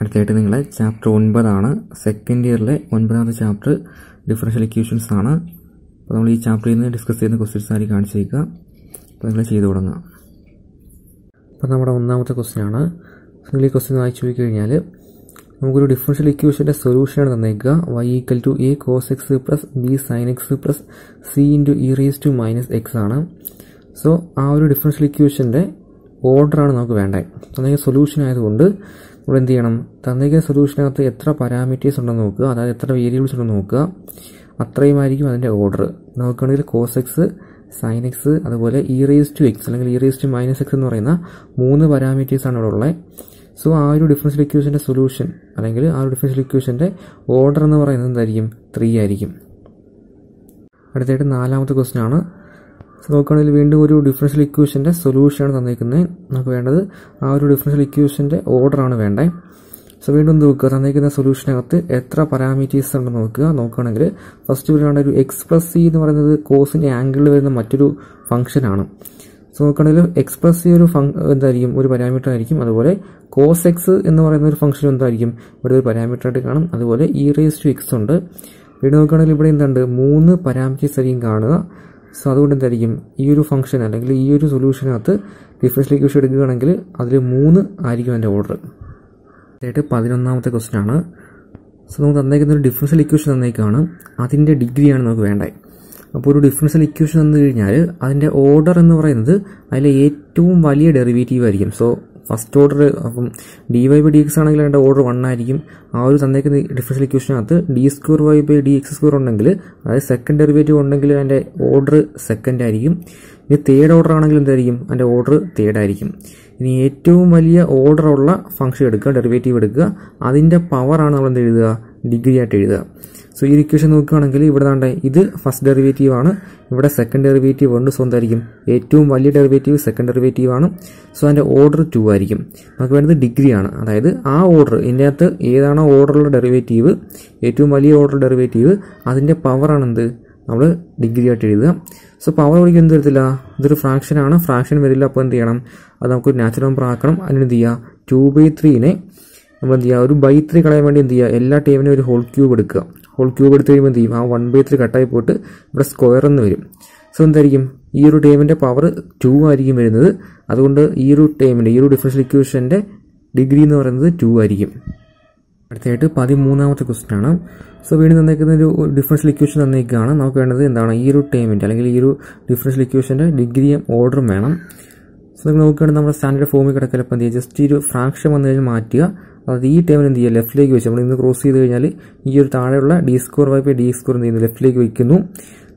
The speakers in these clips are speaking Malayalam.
അടുത്തായിട്ട് നിങ്ങളെ ചാപ്റ്റർ ഒൻപതാണ് സെക്കൻഡ് ഇയറിലെ ഒൻപതാമത്തെ ചാപ്റ്റർ ഡിഫറൻഷ്യൽ ഇക്വേഷൻസ് ആണ്. അപ്പോൾ നമ്മൾ ഈ ചാപ്റ്ററിൽ നിന്ന് ഡിസ്കസ് ചെയ്യുന്ന ക്വസ്റ്റ്യൻസ് ആയി കാണിച്ചേക്കുക അപ്പോൾ നിങ്ങൾ ചെയ്തു തുടങ്ങാം. അപ്പോൾ നമ്മുടെ ഒന്നാമത്തെ ക്വസ്റ്റ്യൻ ആണ്. നിങ്ങൾ ഈ ക്വസ്റ്റ്യൻ വായിച്ചു പോയി കഴിഞ്ഞാൽ നമുക്കൊരു ഡിഫറൻഷ്യൽ ഇക്വേഷന്റെ സൊല്യൂഷനാണ് തന്നേക്കുക Y equal to A cos X plus B sine X plus C into E raise to minus X ആണ്. സോ ആ ഒരു ഡിഫറൻഷ്യൽ ഇക്വേഷന്റെ ഓർഡറാണ് നമുക്ക് വേണ്ടത്. അതായത് സൊല്യൂഷൻ ആയതുകൊണ്ട് നമ്മൾ എന്ത് ചെയ്യണം തന്നിരിക്കുന്ന സൊല്യൂഷനകത്ത് എത്ര പാരാമീറ്റേഴ്സ് ഉണ്ടെന്ന് നോക്കുക. അതായത് എത്ര വേരിയബിൾസ് ഉണ്ടെന്ന് നോക്കുക. അത്രയുമായിരിക്കും അതിന്റെ ഓർഡർ നോക്കുകയാണെങ്കിൽ കോസ് എക്സ് സൈൻ എക്സ് അതുപോലെ ഇ റേസ് ടു എക്സ് അല്ലെങ്കിൽ E raise to minus X എന്ന് പറയുന്ന മൂന്ന് പാരാമീറ്റേഴ്സ് ആണ് ഇവിടെ ഉള്ളത്. സോ ആ ഒരു ഡിഫറൻഷ്യൽ ഇക്വേഷന്റെ സൊല്യൂഷൻ അല്ലെങ്കിൽ ആ ഒരു ഡിഫറൻഷ്യൽ ഇക്വേഷന്റെ ഓർഡർ എന്ന് പറയുന്നത് എന്തായിരിക്കും? ത്രീ ആയിരിക്കും. അടുത്തായിട്ട് നാലാമത്തെ ക്വസ്റ്റ്യൻ ആണ്. നോക്കുകയാണെങ്കിൽ വീണ്ടും ഒരു ഡിഫറൻഷ്യൽ ഇക്വേഷന്റെ സൊല്യൂഷനാണ് തന്നിരിക്കുന്നത്. നമുക്ക് വേണ്ടത് ആ ഒരു ഡിഫറൻഷ്യൽ ഇക്വേഷന്റെ ഓർഡറാണ് വേണ്ടത് സോ വീണ്ടും. നോക്കുക. തന്നിരിക്കുന്ന സൊല്യൂഷനകത്ത് എത്ര പാരാമീറ്റേഴ്സ് ഉണ്ടെന്ന് നോക്കുക. നോക്കുകയാണെങ്കിൽ ഫസ്റ്റ് വരുന്ന ഒരു എക്സ് പ്ലസ് സി എന്ന് പറയുന്നത് കോസിന്റെ ആംഗിളിൽ വരുന്ന മറ്റൊരു ഫംഗ്ഷനാണ് സോ നോക്കുകയാണെങ്കിൽ എക്സ് പ്ലസ് സി ഒരു ഫങ് എന്തായിരിക്കും? ഒരു പാരാമീറ്റർ ആയിരിക്കും. അതുപോലെ കോസ് എക്സ് എന്ന് പറയുന്ന ഒരു ഫംഗ്ഷൻ എന്തായിരിക്കും? ഇവിടെ ഒരു പാരാമീറ്റർ ആയിട്ട് കാണും. അതുപോലെ ഇ റേസ് ടു എക്സ് ഉണ്ട്. വീണ്ടും നോക്കുകയാണെങ്കിൽ ഇവിടെ എന്തുണ്ട്? മൂന്ന് പാരാമീറ്റേഴ്സ് ആയിരിക്കും കാണുക. സോ അതുകൊണ്ട് എന്തായിരിക്കും ഈ ഒരു ഫംഗ്ഷൻ അല്ലെങ്കിൽ ഈ ഒരു സൊല്യൂഷനകത്ത് ഡിഫറൻഷ്യൽ ഇക്വേഷൻ എടുക്കുകയാണെങ്കിൽ അതിൽ മൂന്ന് ആയിരിക്കും അതിന്റെ ഓർഡർ ആയിട്ട് പതിനൊന്നാമത്തെ ക്വസ്റ്റ്യൻ ആണ്. സോ നമുക്ക് തന്നേക്കുന്ന ഒരു ഡിഫറൻഷ്യൽ ഇക്വേഷൻ തന്നേക്കാണ് അതിന്റെ ഡിഗ്രിയാണ് നമുക്ക് വേണ്ടത്. അപ്പോൾ ഒരു ഡിഫറൻഷ്യൽ ഇക്വേഷൻ തന്നു കഴിഞ്ഞാൽ അതിന്റെ ഓർഡർ എന്ന് പറയുന്നത് അതിലെ ഏറ്റവും വലിയ ഡെറിവേറ്റീവ് ആയിരിക്കും. സോ ഫസ്റ്റ് ഓർഡർ അപ്പം D Y by D X ആണെങ്കിൽ അതിന്റെ ഓർഡർ വൺ ആയിരിക്കും. ആ ഒരു തന്നേക്കുന്ന differential ഇക്വേഷനകത്ത് D square Y by D X square ഉണ്ടെങ്കിൽ അതായത് സെക്കൻഡ് ഡെറിവേറ്റീവ് ഉണ്ടെങ്കിൽ അതിന്റെ ഓർഡർ സെക്കൻഡ് ആയിരിക്കും. ഇനി തേർഡ് ഓർഡർ ആണെങ്കിൽ എന്തായിരിക്കും അതിന്റെ ഓർഡർ തേർഡ് ആയിരിക്കും. ഇനി ഏറ്റവും വലിയ ഓർഡർ ഉള്ള ഫംഗ്ഷൻ എടുക്കുക ഡെറിവേറ്റീവ് എടുക്കുക. അതിന്റെ പവറാണ് നമ്മൾ എന്ത് എഴുതുക? ഡിഗ്രി ആയിട്ട് എഴുതുക. സോ ഈ ഇക്വേഷൻ നോക്കുകയാണെങ്കിൽ ഇവിടെ താണ്ടെ ഇത് ഫസ്റ്റ് ഡെറിവേറ്റീവ് ആണ്. ഇവിടെ സെക്കൻഡ് ഡെറിവേറ്റീവ് ഉണ്ട് സോ എന്തായിരിക്കും? ഏറ്റവും വലിയ ഡെറിവേറ്റീവ് സെക്കൻഡ് ഡെറിവേറ്റീവ് ആണ്. സോ അതിന്റെ ഓർഡർ ടു ആയിരിക്കും. നമുക്ക് വേണ്ടത് ഡിഗ്രി ആണ്. അതായത് ആ ഓർഡർ ഇതിന്റെ അകത്ത് ഏതാണോ ഓർഡറുള്ള ഡെറിവേറ്റീവ് ഏറ്റവും വലിയ ഓർഡർ ഡെറിവേറ്റീവ് അതിന്റെ പവറാണ് എന്ത് നമ്മൾ ഡിഗ്രി ആയിട്ട് എഴുതുക. സോ പവർ ഒഴിക്കും എന്ത് വരത്തില്ല? ഇതൊരു ഫ്രാക്ഷൻ ആണ്. ഫ്രാക്ഷൻ വരില്ല അപ്പോൾ എന്ത് ചെയ്യണം? അത് നമുക്ക് നാച്ചുറൽ നമ്പർ ആക്കണം. അതിന് എന്ത് ചെയ്യുക ടു ബൈ ത്രീനെ നമ്മൾ എന്ത് ചെയ്യുക ഒരു ബൈ ത്രീ കളയാൻ വേണ്ടി എന്ത് ചെയ്യുക എല്ലാ ടൈമിനും ഒരു ഹോൾ ക്യൂബ് എടുക്കുക. ഹോൾ ക്യൂബ് എടുത്ത് കഴിയുമ്പോൾ എന്ത് ചെയ്യും? ആ വൺ ബൈ ത്രീ കട്ടായി പോയിട്ട് ഇവിടെ സ്ക്വയർ എന്ന് വരും. സോ എന്തായിരിക്കും? ഈ ഒരു ടൈമിന്റെ പവർ ടു ആയിരിക്കും വരുന്നത്. അതുകൊണ്ട് ഈ ഒരു ടൈമിന്റെ ഈ ഒരു ഡിഫറൻഷ്യൽ ഇക്വേഷന്റെ ഡിഗ്രി എന്ന് പറയുന്നത് ടു ആയിരിക്കും. അടുത്തായിട്ട് പതിമൂന്നാമത്തെ ക്വസ്റ്റ്യൻ ആണ്. സോ വീണ്ടും തന്നേക്കുന്ന ഒരു ഡിഫറൻഷ്യൽ ഇക്വേഷൻ തന്നേക്കാണ്. നമുക്ക് വേണ്ടത് എന്താണ്? ഈ ഒരു ടൈമിന്റെ അല്ലെങ്കിൽ ഈ ഒരു ഡിഫറൻഷ്യൽ ഇക്വേഷന്റെ ഡിഗ്രിയും ഓർഡറും വേണം. സോ നിങ്ങൾ നോക്കുകയാണെങ്കിൽ നമ്മുടെ സ്റ്റാൻഡേർഡ് ഫോമിൽ കിടക്കലപ്പം ജസ്റ്റ് ഈ ഒരു ഫ്രാക്ഷൻ വന്നു കഴിഞ്ഞാൽ മാറ്റുക. അതായത് ഈ ടൈമിൽ എന്ത് ചെയ്യുക? ലെഫ്റ്റിലേക്ക് വെച്ച് നമ്മൾ ഇന്ന് ക്രോസ് ചെയ്ത് കഴിഞ്ഞാൽ ഈ ഒരു താഴെയുള്ള D square Y by D square എന്ത് ചെയ്യുന്നു? ലെഫ്റ്റിലേക്ക് വയ്ക്കുന്നു.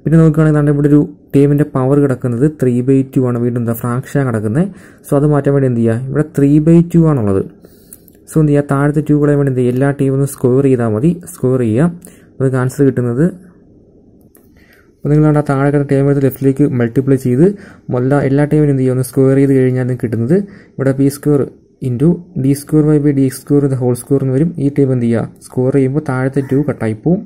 പിന്നെ നോക്കുകയാണെങ്കിൽ നമ്മുടെ ഇവിടെ ഒരു ടീമിന്റെ പവർ കിടക്കുന്നത് ത്രീ ബൈ ടു ആണ്. വീണ്ടും എന്താ? ഫ്രാക്ഷൻ കിടക്കുന്നത്. സോ അത് മാറ്റാൻ വേണ്ടി എന്ത് ചെയ്യുക? ഇവിടെ ത്രീ ബൈ ടു ആണുള്ളത്. സോ എന്ത് ചെയ്യുക? താഴത്തെ ടു കളയാൻ വേണ്ടി എന്ത് ചെയ്യുക? എല്ലാ ടീമും സ്കോർ ചെയ്താൽ മതി. സ്കോർ ചെയ്യുക. നമുക്ക് ആൻസർ കിട്ടുന്നത് അപ്പോൾ നിങ്ങൾ ആ താഴെ കിടന്ന ടൈം എടുത്ത് ലെഫ്റ്റിലേക്ക് മൾട്ടിപ്ലൈ ചെയ്ത് എല്ലാ എല്ലാ ടൈമിനും എന്ത് ചെയ്യുക? ഒന്ന് സ്ക്വയർ ചെയ്ത് കഴിഞ്ഞാൽ കിട്ടുന്നത്? ഇവിടെ P square into D square Y by D X square ഇത് ഹോൾ സ്ക്വയർ എന്ന് വരും. ഈ ടൈപ്പ് എന്ത് ചെയ്യുക സ്കോർ ചെയ്യുമ്പോൾ താഴത്തെ ടു കട്ടായി പോവും.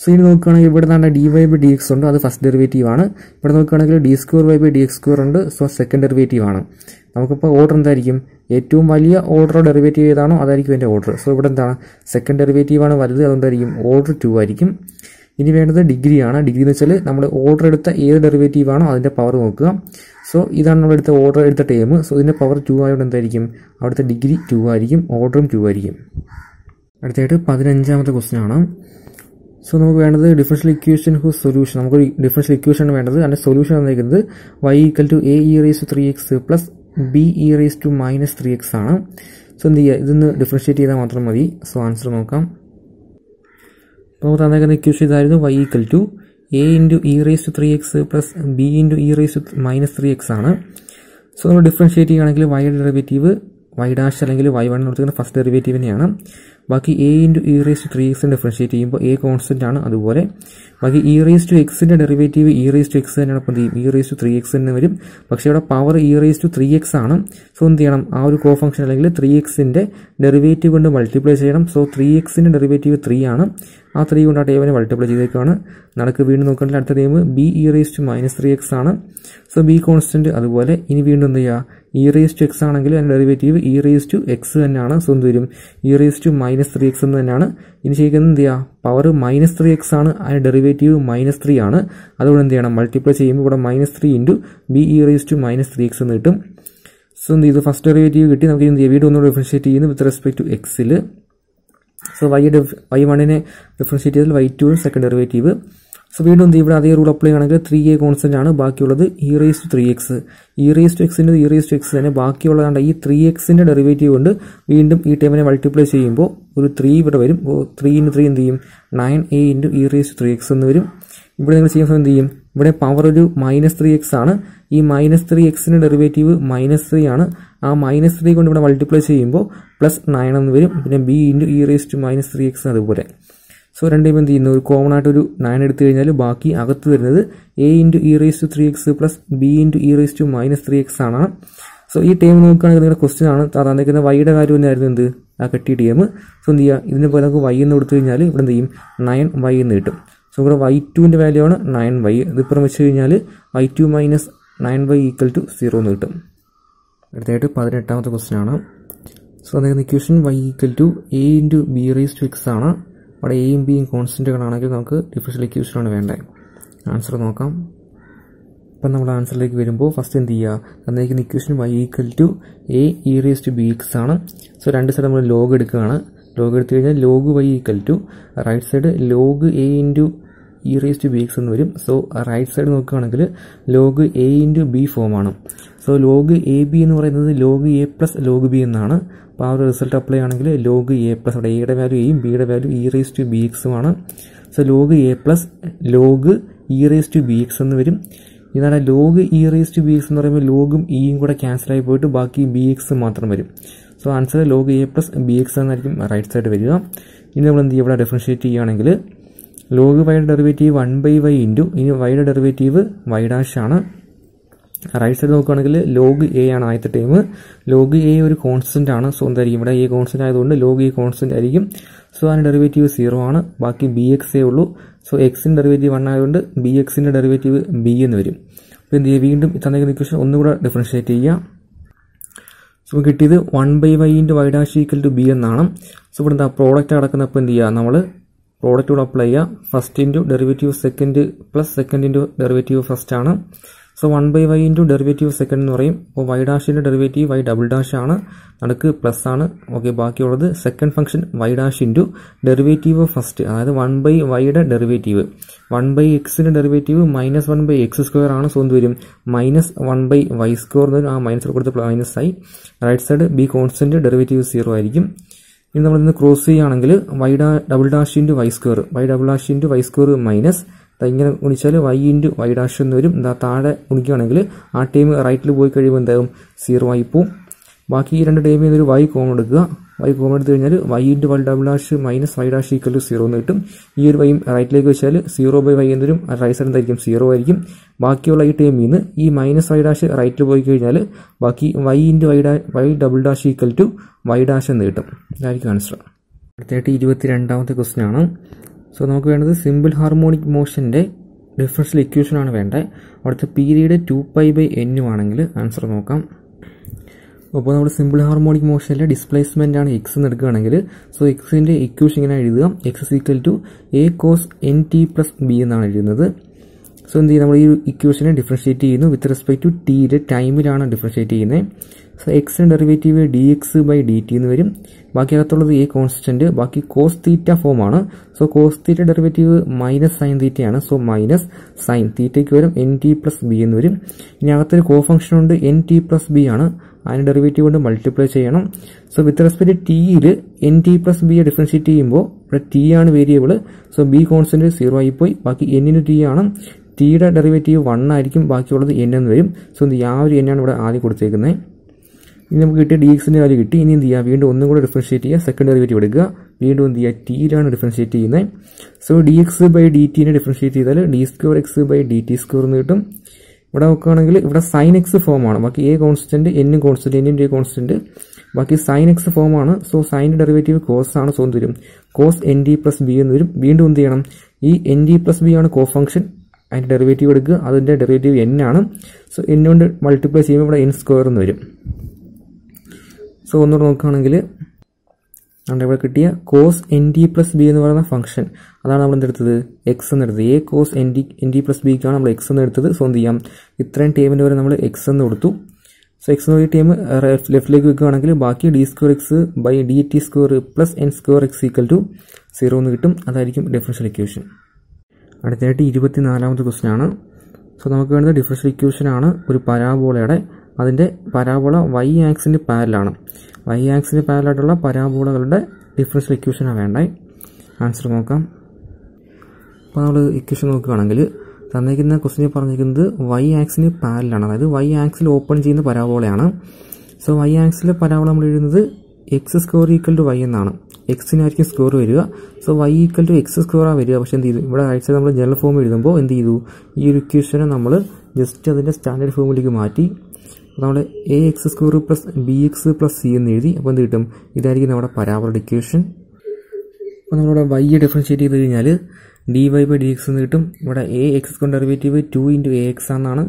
സോ ഇനി നോക്കുകയാണെങ്കിൽ ഇവിടെ നല്ല D Y by D X ഉണ്ട്. അത് ഫസ്റ്റ് ഡെറിവേറ്റീവ് ആണ്. ഇവിടെ നോക്കുകയാണെങ്കിൽ D square Y by D X square ഉണ്ട്. സോ സെക്കൻഡ് ഡെറിവേറ്റീവ് ആണ്. നമുക്കിപ്പോൾ ഓർഡർ എന്തായിരിക്കും? ഏറ്റവും വലിയ ഓർഡർ ഡെറിവേറ്റീവ് ഏതാണോ അതായിരിക്കും എന്റെ ഓർഡർ സോ ഇവിടെ എന്താണ്? സെക്കൻഡ് ഡെറിവേറ്റീവ് ആണ് വലുത്. അതുകൊണ്ടായിരിക്കും ഓർഡർ ടു ആയിരിക്കും. ഇനി വേണ്ടത് ഡിഗ്രി ആണ്. ഡിഗ്രി എന്ന് വെച്ചാൽ നമ്മൾ ഓർഡർ എടുത്ത ഏത് ഡെറിവേറ്റീവ് ആണോ അതിന്റെ പവർ നോക്കുക. സോ ഇതാണ് നമ്മൾ എടുത്ത ഓർഡർ എടുത്ത ടേം സോ ഇതിന്റെ പവർ ടു ആയതുകൊണ്ട് എന്തായിരിക്കും? അവിടുത്തെ ഡിഗ്രി ടു ആയിരിക്കും ഓർഡറും ടു ആയിരിക്കും. അടുത്തായിട്ട് പതിനഞ്ചാമത്തെ ക്വസ്റ്റ്യൻ ആണ്. സോ നമുക്ക് വേണ്ടത് ഡിഫറൻഷ്യൽ ഇക്വേഷൻ ഹു സൊല്യൂഷൻ നമുക്ക് ഡിഫറൻഷ്യൽ ഇക്വേഷൻ വേണ്ടത്. അതിന്റെ സൊല്യൂഷൻ തന്നിരിക്കുന്നത് Y equal to A E raise to three X plus B E raise to minus three X ആണ്. സോ എന്ത് ചെയ്യുക? ഇതൊന്ന് ഡിഫറൻഷ്യേറ്റ് ചെയ്താൽ മാത്രം മതി. സോ ആൻസർ നോക്കാം. അപ്പോൾ നമുക്ക് തന്നേക്കുന്ന ഇക്വേഷൻ ഇതായിരുന്നു Y equal to A into E raise to three X plus B into E raise to minus three X ആണ്. സോ നമ്മൾ ഡിഫറൻഷ്യേറ്റ് ചെയ്യുകയാണെങ്കിൽ വൈ ഡെറിവേറ്റീവ് വൈ ഡാഷ് അല്ലെങ്കിൽ വൈ വൺ എന്ന് പറയുന്നത് ഫസ്റ്റ് ഡെറിവേറ്റീവിനെയാണ് ബാക്കി A into E raise to three X differentiate ചെയ്യുമ്പോൾ എ കോൺസ്റ്റന്റ് ആണ് അതുപോലെ. ബാക്കി ഇ റേസ് ടു എക്സിന്റെ derivative E raise to X തന്നെയാണ്. അപ്പം E raise to three X തന്നെ വരും. പക്ഷേ ഇവിടെ power E raise to three X ആണ്. സോ എന്ത് ചെയ്യണം? ആ ഒരു കോ ഫംഗ്ഷൻ അല്ലെങ്കിൽ ത്രീ എക്സിന്റെ ഡെറിവേറ്റീവ് കൊണ്ട് മൾട്ടിപ്ലൈ ചെയ്യണം. സോ ത്രീ എക്സിന്റെ ഡെറിവേറ്റീവ് ത്രീ ആണ്. ആ ത്രീ കൊണ്ട് ആ ടേമിനെ മൾട്ടിപ്ലൈ ചെയ്തേക്കാണ്. നടക്ക് വീണ്ടും നോക്കേണ്ട. അടുത്ത term B E raise to minus three X ആണ്. സോ ബി കോൺസ്റ്റന്റ് അതുപോലെ ഇനി വീണ്ടും എന്ത് ചെയ്യുക? ഇ റേസ് ടു എക്സ് ആണെങ്കിൽ അതിന്റെ derivative E raise to X തന്നെയാണ്. സോ എന്ത് വരും? E raise to minus three X എന്ന് തന്നെയാണ്. ഇനി ശരിക്കും എന്ത് ചെയ്യുക? പവർ മൈനസ് ത്രീ എക്സ് ആണ് അതിന്റെ ഡെറിവേറ്റീവ് മൈനസ് ത്രീ ആണ്. അതുകൊണ്ട് എന്ത് ചെയ്യണം? മൾട്ടിപ്ലൈ ചെയ്യുമ്പോൾ ഇവിടെ minus three into B E raise to minus three X എന്ന് കിട്ടും. സോ എന്ത് ചെയ്തു? ഫസ്റ്റ് ഡെറിവേറ്റീവ് കിട്ടി. നമുക്ക് എന്ത് വീണ്ടും ഒന്ന് ഡിഫറൻഷിയേറ്റ് ചെയ്യുന്നു വിത്ത് റെസ്പെക്ട് ടു എക്സിൽ സോ വൈ വൈ വണ്ണിനെ ഡിഫറൻഷിയേറ്റ് ചെയ്താൽ Y two second derivative so വീണ്ടും ഇവിടെ അതേ റൂൾ അപ്ലൈ ആണെങ്കിൽ ത്രീ എ കോൺസ്റ്റന്റ് ആണ് ബാക്കിയുള്ളത് E raise to three X E raise to എക്സിന്റെ ഇ റേസ് ടു എക്സ് തന്നെ ബാക്കിയുള്ളതാണ്ട് ഈ ത്രീ എക്സിന്റെ ഡെറിവേറ്റീവ് കൊണ്ട് വീണ്ടും ഈ ടൈമിനെ മൾട്ടിപ്ലൈ ചെയ്യുമ്പോൾ ഒരു ത്രീ ഇവിടെ വരും. ത്രീ ഇന്റു ത്രീ എന്ത് ചെയ്യും? Nine A into E raise to three X എന്ന് വരും. ഇവിടെ നിങ്ങൾ ചെയ്യുമ്പോൾ എന്ത് ചെയ്യും? ഇവിടെ പവർ ഒരു മൈനസ് ത്രീ എക്സ് ആണ്. ഈ മൈനസ് ത്രീ എക്സിന്റെ ഡെറിവേറ്റീവ് മൈനസ് ത്രീ ആണ്. ആ മൈനസ് ത്രീ കൊണ്ട് ഇവിടെ മൾട്ടിപ്ലൈ ചെയ്യുമ്പോൾ പ്ലസ് നയൻ എന്ന് വരും. പിന്നെ B into E raise to minus three X അതുപോലെ. സോ രണ്ടും എന്ത് ചെയ്യുന്നു ഒരു കോമൺ ആയിട്ട് ഒരു നയൻ എടുത്തു കഴിഞ്ഞാൽ ബാക്കി അകത്ത് വരുന്നത് A into E raise to three X plus B into E raise to minus three X ആണ്. സോ ഈ ടൈം നോക്കുകയാണെങ്കിൽ നിങ്ങളുടെ ക്വസ്റ്റ്യൻ ആണ്. തന്നിരിക്കുന്ന വൈയുടെ കാര്യം തന്നെയായിരുന്നു എന്ത്? ആ കെട്ടി ടൈം. സോ എന്ത് ചെയ്യുക? ഇതിന് പോലെ നമുക്ക് വൈ എന്ന് കൊടുത്തു കഴിഞ്ഞാൽ ഇവിടെ എന്ത് ചെയ്യും? നയൻ വൈ എന്ന് കിട്ടും. സോ ഇവിടെ വൈ ടുവിന്റെ വാല്യൂ ആണ്. നയൻ വൈ ഇതിപ്പുറം വെച്ച് കഴിഞ്ഞാൽ Y two minus nine Y equal to zero എന്ന് കിട്ടും. അടുത്തായിട്ട് പതിനെട്ടാമത്തെ ക്വസ്റ്റ്യൻ ആണ്. സോ അതായത് equation Y equal to A into B raise to X ആണ്. അവിടെ എയും ബിയും കോൺസ്റ്റന്റുകളാണെങ്കിൽ നമുക്ക് ഡിഫറൻഷ്യൽ ഇക്വേഷനാണ് വേണ്ടത്. ആൻസർ നോക്കാം. ഇപ്പം നമ്മൾ ആൻസറിലേക്ക് വരുമ്പോൾ ഫസ്റ്റ് എന്ത് ചെയ്യുക? തന്നിരിക്കുന്ന equation y equal to a e raise to b x ആണ്. സോ രണ്ട് സൈഡ് നമ്മൾ ലോഗ് എടുക്കുകയാണ്. ലോഗ് എടുത്തു കഴിഞ്ഞാൽ log y equal to right side log a into e raise to b x എന്ന് വരും. സോ റൈറ്റ് സൈഡ് നോക്കുകയാണെങ്കിൽ ലോഗ് എ ഇന്റു ബി ഫോമാണ് സോ ലോഗ് എ ബി എന്ന് പറയുന്നത് log a plus log b എന്നാണ്. അപ്പോൾ ആ ഒരു റിസൾട്ട് അപ്ലൈ ആണെങ്കിൽ ലോഗ് എ പ്ലസ് അവിടെ എയുടെ വാല്യൂ എയും ബിയുടെ value e raise to b എക്സും ആണ്. So log a plus log e raise to b x എന്ന് വരും. ഇതാണ് log e raise to b x എന്ന് പറയുമ്പോൾ ലോഗും ഇയും കൂടെ ക്യാൻസൽ ആയി പോയിട്ട് ബാക്കി ബി എക്സ് മാത്രം വരും. So answer log a plus b x എന്നായിരിക്കും റൈറ്റ് സൈഡ് വരിക. ഇനി നമ്മൾ എന്ത് ചെയ്യും ഇവിടെ ഡിഫറൻഷിയേറ്റ് ചെയ്യുകയാണെങ്കിൽ ലോഗ് വൈയുടെ derivative one by Y into ഇനി വൈയുടെ ഡെറിവേറ്റീവ് വൈ ഡാഷ് ആണ്. റൈറ്റ് സൈഡ് നോക്കുകയാണെങ്കിൽ ലോഗ് എ ആണ് ആദ്യത്തെ ടൈം ലോഗ് എ ഒരു കോൺസ്റ്റന്റ് ആണ് സോ എന്തായിരിക്കും ഇവിടെ എ കോൺസ്റ്റന്റ് ആയതുകൊണ്ട് ലോഗ് എ കോൺസ്റ്റന്റ് ആയിരിക്കും. സോ അതിന്റെ ഡെറിവേറ്റീവ് സീറോ ആണ്. ബാക്കി ബി എക്സ് ഉള്ളൂ. സോ എക്സിന്റെ ഡെറിവേറ്റീവ് വൺ ആയതുകൊണ്ട് ബി എക്സിന്റെ ഡെറിവേറ്റീവ് ബി എന്ന് വരും. അപ്പോൾ എന്ത് ചെയ്യുക വീണ്ടും തന്നേക്കുന്ന ഇക്വേഷൻ ഒന്നുകൂടെ ഡിഫറൻഷിയേറ്റ് ചെയ്യുക. സോ കിട്ടിയത് one by Y into Y dash equal to B എന്നാണ്. സോ ഇവിടെ എന്താ പ്രോഡക്റ്റ് അടക്കുന്നപ്പോൾ എന്ത് ചെയ്യുക? നമ്മൾ പ്രോഡക്റ്റ് കൂടെ അപ്ലൈ ചെയ്യുക. First into derivative second plus second into derivative first ആണ്. So one by y into derivative second എന്ന് പറയും. അപ്പോൾ വൈ ഡാഷിന്റെ ഡെറിവേറ്റീവ് വൈ ഡബിൾ ഡാഷ് ആണ്. നടുക്ക് പ്ലസ് ആണ്. ഓക്കെ ബാക്കിയുള്ളത് second function y dash into derivative first അതായത് വൺ ബൈ വൈയുടെ ഡെറിവേറ്റീവ് വൺ ബൈ എക്സിന്റെ derivative minus one by x square ആണ്. സോ എന്ത് വരും minus one by y square എന്ന് ആ മൈനസ് കൊടുത്ത് മൈനസ് ആയി. Right side b constant derivative zero ആയിരിക്കും. ഇനി നമ്മൾ ഇന്ന് ക്രോസ് ചെയ്യുകയാണെങ്കിൽ വൈ ഡാ double dash into y square y double dash into y square minus ഇങ്ങനെ ഗുണിച്ചാൽ വൈ ഇന്റു വൈ ഡാഷ് എന്ന് വരും. എന്താ താഴെ ഗുണിക്കുകയാണെങ്കിൽ ആ ടൈം റൈറ്റിൽ പോയി കഴിയുമ്പോൾ എന്താകും സീറോ ആയി പോവും. ബാക്കി ഈ രണ്ട് ടൈമിൽ നിന്നൊരു വൈ കോമൺ എടുക്കുക. വൈ കോമൺ എടുത്തു കഴിഞ്ഞാൽ y into y double dash minus y dash equal to zero എന്ന് കിട്ടും. ഈ ഒരു വൈ റൈറ്റിലേക്ക് വെച്ചാൽ സീറോ ബൈ വൈ എന്നൊരു റൈറ്റ് എന്തായിരിക്കും? സീറോ ആയിരിക്കും. ബാക്കിയുള്ള ഈ ടൈമിൽ നിന്ന് ഈ മൈനസ് വൈ ഡാഷ് റൈറ്റിൽ പോയി കഴിഞ്ഞാൽ ബാക്കി വൈ ഇന്റു വൈ ഡാ y double dash equal to y dash എന്ന് കിട്ടും. ഇതായിരിക്കും ആൻസർ അടുത്തായിട്ട് ഇരുപത്തി രണ്ടാമത്തെ ക്വസ്റ്റ്യൻ ആണ്. സോ നമുക്ക് വേണ്ടത് സിമ്പിൾ ഹാർമോണിക് മോഷന്റെ ഡിഫറൻഷ്യൽ ഇക്വേഷൻ ആണ് വേണ്ടത്. അവിടുത്തെ period two pi by n ആണെങ്കിൽ ആൻസർ നോക്കാം. അപ്പോൾ നമ്മൾ സിമ്പിൾ ഹാർമോണിക് മോഷനിലെ ഡിസ്പ്ലേസ്മെന്റ് ആണ് എക്സ് എന്ന് എടുക്കുകയാണെങ്കിൽ സോ എക്സിന്റെ ഇക്വേഷൻ ഇങ്ങനെ എഴുതുക. X equal to a cos n t plus b എന്നാണ് എഴുതുന്നത്. സോ എന്ത് ചെയ്യും? നമ്മൾ ഈ ഇക്വേഷനെ ഡിഫറൻഷിയേറ്റ് ചെയ്യുന്നു. വിത്ത് റെസ്പെക്ട് ടു ടിയുടെ ടൈമിലാണ് ഡിഫറൻഷിയേറ്റ് ചെയ്യുന്നത്. സോ എക്സിന്റെ derivative D X by D T എന്ന് വരും. ബാക്കി അകത്തുള്ളത് എ കോൺസ്റ്റന്റ് ബാക്കി കോസ് തീറ്റ ഫോം ആണ്. So cos theta derivative minus sine തീറ്റയാണ് സോ മൈനസ് സൈൻ തീറ്റയ്ക്ക് വരും എൻ ടി പ്ലസ് ബി എന്ന് വരും. ഇനി അകത്തൊരു കോ ഫംഗ്ഷൻ ഉണ്ട്. എൻ ടി പ്ലസ് ബി ആണ്. അതിന് ഡെറിവേറ്റീവ് കൊണ്ട് മൾട്ടിപ്ലൈ ചെയ്യണം. സോ വിത്ത് റെസ്പെക്ട് ടിയിൽ എൻ ടി പ്ലസ് ബിയെ ഡിഫറൻഷിയേറ്റ് ചെയ്യുമ്പോൾ ഇവിടെ ടി ആണ് variable so b constant zero ആയിപ്പോയി. ബാക്കി എന്നിന് ടി ആണ്. ടിയുടെ ഡെറിവേറ്റീവ് വൺ ആയിരിക്കും. ബാക്കിയുള്ളത് എൻ എന്ന് വരും. സോ ആ ഒരു എൻ ആണ് ഇവിടെ ആദ്യം കൊടുത്തേക്കുന്നത് ഇനി നമുക്ക് കിട്ടിയ ഡി എക്സിന്റെ വാല്യൂ കിട്ടി. ഇനി എന്ത് ചെയ്യുക വീണ്ടും ഒന്നും കൂടെ ഡിഫറൻഷിയേറ്റ് ചെയ്യുക. സെക്കൻഡ് ഡെറിവേറ്റീവ് എടുക്കുക. വീണ്ടും എന്ത് ചെയ്യുക? ടിയിലാണ് ഡിഫറൻഷിയേറ്റ് ചെയ്യുന്നത്. So d x by d ടിനെ differentiate ചെയ്താൽ d square x by d t square എന്ന് കിട്ടും. ഇവിടെ നോക്കുകയാണെങ്കിൽ ഇവിടെ സൈൻ എക്സ് ഫോമാണ് ബാക്കി എ കോൺസ്റ്റന്റ് എന്നും കോൺസ്റ്റന്റ് എന്നും എ കോൺസ്റ്റന്റ് ബാക്കി സൈൻ എക്സ് ഫോമാണ് സോ സൈന്റെ ഡെറിവേറ്റീവ് കോസ് ആണ് സോ എന്ത് വരും? Cos n d plus b എന്ന് വരും. വീണ്ടും എന്ത് ചെയ്യണം? ഈ എൻ ഡി പ്ലസ് ബി ആണ് കോ ഫംഗ്ഷൻ അതിന്റെ ഡെറിവേറ്റീവ് എടുക്കുക. അതിന്റെ ഡെറിവേറ്റീവ് എൻ ആണ്. സോ എൻ കൊണ്ട് മൾട്ടിപ്ലൈ ചെയ്യുമ്പോൾ ഇവിടെ എൻ സ്ക്വയർ എന്ന് വരും. സോ ഒന്നുകൂടെ നോക്കുകയാണെങ്കിൽ നമ്മുടെ ഇവിടെ കിട്ടിയ cos n d plus b എന്ന് പറയുന്ന ഫംഗ്ഷൻ അതാണ് നമ്മൾ എന്തെടുത്തത് എക്സ് എന്ന് എടുത്തത്. A cos n d n d plus ബിക്കാണ് നമ്മൾ എക്സ് എന്ന് എടുത്തത്. സോ എന്ത് ചെയ്യാം? ഇത്രയും ടേമിന്റെ വരെ നമ്മൾ എക്സ് എന്ന് കൊടുത്തു. സോ എക്സ് എന്ന് ടേം ലെഫ്റ്റിലേക്ക് വെക്കുകയാണെങ്കിൽ ബാക്കി d square x by d t square plus n square x equal to zero എന്ന് കിട്ടും. അതായിരിക്കും ഡിഫറൻഷ്യൽ ഇക്വേഷൻ അടുത്തതായിട്ട് ഇരുപത്തിനാലാമത്തെ ക്വസ്റ്റ്യൻ ആണ്. സോ നമുക്ക് വേണ്ടത് ഡിഫറൻഷ്യൽ ഇക്വേഷൻ ആണ്. ഒരു പരാബോളയുടെ അതിന്റെ പരാബോള വൈ ആക്സിന് പാരലാണ് വൈ ആക്സിന് പാരലായിട്ടുള്ള പരാബോളകളുടെ ഡിഫറൻഷ്യൽ ഇക്വേഷനാണ് വേണ്ടേ? ആൻസർ നോക്കാം. അപ്പോൾ നമ്മൾ ഇക്വേഷൻ നോക്കുകയാണെങ്കിൽ തന്നിരിക്കുന്ന ക്വസ്റ്റിനെ പറഞ്ഞിരിക്കുന്നത് വൈ ആക്സിന് പാരലാണ് അതായത് വൈ ആക്സിൽ ഓപ്പൺ ചെയ്യുന്ന പരാബോളയാണ്. സോ വൈ ആക്സിലെ പരാബോള നമ്മൾ എഴുതുന്നത് x square equal to y എന്നാണ്. എക്സിനായിരിക്കും സ്ക്വയർ വരിക. So y equal to x സ്ക്വയറാണ് വരിക. പക്ഷേ എന്ത് ചെയ്തു? ഇവിടെ സൈഡ് നമ്മൾ ജനറൽ ഫോം എഴുതുമ്പോൾ എന്ത് ചെയ്തു? ഈ ഒരു ഇക്വേഷനെ നമ്മൾ ജസ്റ്റ് അതിന്റെ സ്റ്റാൻഡേർഡ് ഫോമിലേക്ക് മാറ്റി നമ്മൾ a x square plus b x plus c എന്ന് എഴുതി അപ്പോൾ എന്ത് കിട്ടും? ഇതായിരിക്കും നമ്മുടെ പരാബോള ഇക്വേഷൻ അപ്പോൾ നമ്മളിവിടെ വൈ ഡിഫറൻഷിയേറ്റ് ചെയ്ത് കഴിഞ്ഞാൽ d y by d x എന്ന് കിട്ടും. ഇവിടെ എ എക്സ് കൊണ്ട് derivative two into a x ആണെന്നാണ്.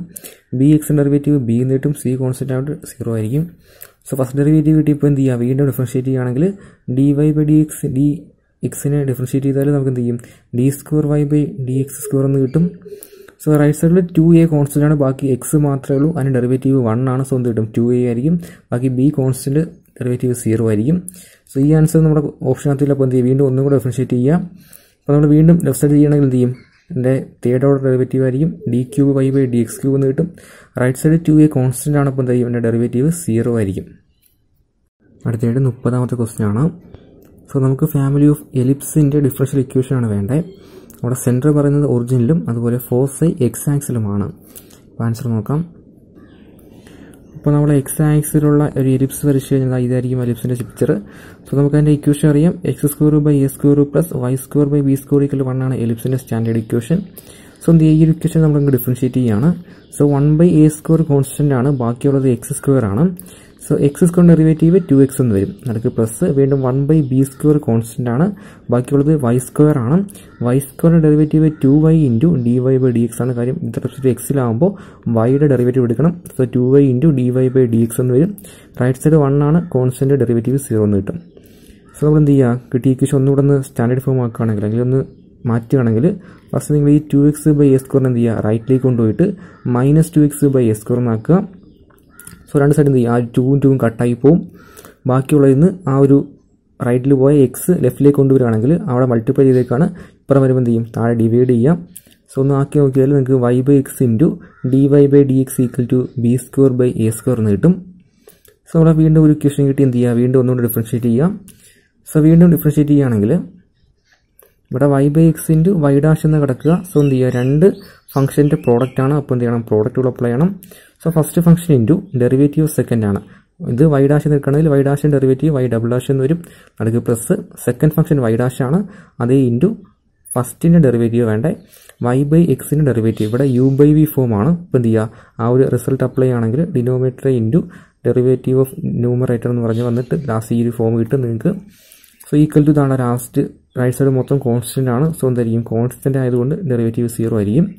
ബി എക്സിന്റെ ഡെറിവേറ്റീവ് ബി എന്ന് കിട്ടും. സി കോൺസ്റ്റന്റ് ആയിട്ട് സീറോ ആയിരിക്കും. സോ ഫസ്റ്റ് ഡെറിവേറ്റീവ് കിട്ടിയപ്പോൾ എന്ത് ചെയ്യുക വീണ്ടും ഡിഫറൻഷിയേറ്റ് ചെയ്യുകയാണെങ്കിൽ d y by d x d എക്സിനെ differentiate ചെയ്താൽ നമുക്ക് എന്ത് ചെയ്യും? D square y by d x square എന്ന് കിട്ടും. സോ റൈറ്റ് സൈഡിൽ ടു എ കോൺസ്റ്റന്റ് ആണ്. ബാക്കി എക്സ് മാത്രമേ ഉള്ളൂ. അതിന് ഡെറിവേറ്റീവ് വൺ ആണ്. സോ എന്ത് കിട്ടും? ടു എ ആയിരിക്കും. ബാക്കി ബി കോൺസ്റ്റന്റ് ഡെറിവേറ്റീവ് സീറോ ആയിരിക്കും. സോ ഈ ആൻസർ നമ്മുടെ ഓപ്ഷനകത്തില്ല അപ്പോൾ എന്ത് ചെയ്യും? വീണ്ടും ഒന്നും കൂടെ ഡിഫറൻഷിയേറ്റ് ചെയ്യാം അപ്പോൾ നമ്മൾ വീണ്ടും ലെഫ്റ്റ് സൈഡ് ചെയ്യണമെങ്കിൽ എന്ത് ചെയ്യും? എന്റെ തേർഡ് ഓർഡർ ഡെറിവേറ്റീവ് ആയിരിക്കും. D cube y by d x cube എന്ന് കിട്ടും. Right side two a constant ആണ്. അപ്പോൾ എന്ത് ചെയ്യും? എന്റെ ഡെറിവേറ്റീവ് സീറോ ആയിരിക്കും. അടുത്തതായിട്ട് മുപ്പതാമത്തെ ക്വസ്റ്റ്യൻ ആണ്. സോ നമുക്ക് ഫാമിലി ഓഫ് എലിപ്സിന്റെ ഡിഫറൻഷ്യൽ ഇക്വേഷൻ ആണ് വേണ്ടത്. അവിടെ സെന്റർ പറയുന്നത് ഒറിജിനിലും അതുപോലെ ഫോസൈ എക്സ് ആക്സിലുമാണ് അപ്പോൾ ആൻസർ നോക്കാം. അപ്പോൾ നമ്മൾ എക്സ് ആക്സിലുള്ള ഒരു എലിപ്സ് വരച്ച് കഴിഞ്ഞാൽ ഇതായിരിക്കും എലിപ്സിന്റെ പിക്ചർ സോ നമുക്ക് അതിന്റെ ഇക്വേഷൻ അറിയാം. X square by a square plus y square by b square equal one ആണ് എലിപ്സിന്റെ സ്റ്റാൻഡേർഡ് ഇക്വേഷൻ സോ ഈ ഒരു ഇക്വേഷൻ നമ്മൾ ഡിഫറൻഷിയേറ്റ് ചെയ്യുകയാണ് so one by a square constant ആണ്. ബാക്കിയുള്ളത് എക്സ് സ്ക്വയർ ആണ്. So x square derivative two x എന്ന് വരും. നടക്ക് പ്ലസ് വീണ്ടും one by b square constant ആണ്. ബാക്കിയുള്ളത് വൈ സ്ക്വയർ ആണ്. Y square derivative two y into d y by d x ആണ്. കാര്യം ഇത് റെസ്പെക്ട് എക്സിലാകുമ്പോൾ വൈയുടെ ഡെറിവേറ്റീവ് എടുക്കണം so two y into d y by d x എന്ന് വരും. റൈറ്റ് സൈഡ് വൺ ആണ് കോൺസ്റ്റന്റ് ഡെറിവേറ്റീവ് സീറോ എന്ന് കിട്ടും. സോ നമ്മൾ എന്ത് ചെയ്യുക കിട്ടിയ ഇക്വേഷൻ ഒന്നുകൂടെ ഒന്ന് സ്റ്റാൻഡേർഡ് ഫോം ആക്കുകയാണെങ്കിൽ അല്ലെങ്കിൽ ഒന്ന് മാറ്റുകയാണെങ്കിൽ ഫസ്റ്റ് നിങ്ങൾ ഈ two x by a square എന്ത് ചെയ്യുക റൈറ്റിലേക്ക് കൊണ്ടുപോയിട്ട് minus two x by a square എന്നാക്കുക so രണ്ട് സൈഡ് എന്ത് ചെയ്യും ആ ടൂവും ടൂവും കട്ടായി പോവും. ബാക്കിയുള്ളതിന് ആ ഒരു റൈറ്റിൽ പോയ എക്സ് ലെഫ്റ്റിലേക്ക് കൊണ്ടുവരികയാണെങ്കിൽ അവിടെ മൾട്ടിപ്ലൈ ചെയ്തേക്കാണ്. ഇപ്പുറം വരുമ്പോൾ എന്ത് ചെയ്യും? താഴെ ഡിവൈഡ് ചെയ്യാം. സോ ഒന്ന് ആക്കി നോക്കിയാൽ നിങ്ങൾക്ക് y by x into d y by d x equal to b square by a square എന്ന് കിട്ടും. സോ അവിടെ വീണ്ടും ഒരു ക്വസ്റ്റ്യൻ കിട്ടി എന്ത് ചെയ്യുക വീണ്ടും ഒന്നുകൊണ്ട് ഡിഫറൻഷിയേറ്റ് ചെയ്യാം. സോ വീണ്ടും ഡിഫറൻഷിയേറ്റ് ചെയ്യുകയാണെങ്കിൽ ഇവിടെ y by x into y dash എന്ന് കിടക്കുക. സോ എന്ത് ചെയ്യുക? രണ്ട് ഫംഗ്ഷന്റെ പ്രോഡക്റ്റ് ആണ്. അപ്പോൾ എന്ത് ചെയ്യണം? പ്രോഡക്റ്റുകൾ അപ്ലൈ ചെയ്യണം. So first function into derivative second ആണ്. ഇത് വൈ ഡാഷ് എന്ന് എടുക്കണമെങ്കിൽ വൈ ഡാഷിന്റെ ഡെറിവേറ്റീവ് വൈ ഡബിൾ ഡാഷ് എന്ന് വരും. അടുക്ക് plus second function y dash ആണ്. അതേ ഇന്റു ഫസ്റ്റിന്റെ ഡെറിവേറ്റീവ് വേണ്ടേ? വൈ ബൈ എക്സിന്റെ ഡെറിവേറ്റീവ് ഇവിടെ യു ബൈ വി ഫോം ആണ്. ഇപ്പോൾ എന്ത് ചെയ്യുക? ആ ഒരു റിസൾട്ട് അപ്ലൈ ആണെങ്കിൽ denominator into derivative of numerator എന്ന് പറഞ്ഞ് വന്നിട്ട് ലാസ്റ്റ് ഈ ഒരു ഫോം കിട്ടും നിങ്ങൾക്ക്. സോ ഈക്വൽ ടു ഇതാണ് ലാസ്റ്റ് റൈറ്റ് സൈഡ് മൊത്തം കോൺസ്റ്റന്റ് ആണ്. സോ എന്തായിരിക്കും കോൺസ്റ്റന്റ് ആയതുകൊണ്ട് ഡെറിവേറ്റീവ് സീറോ ആയിരിക്കും.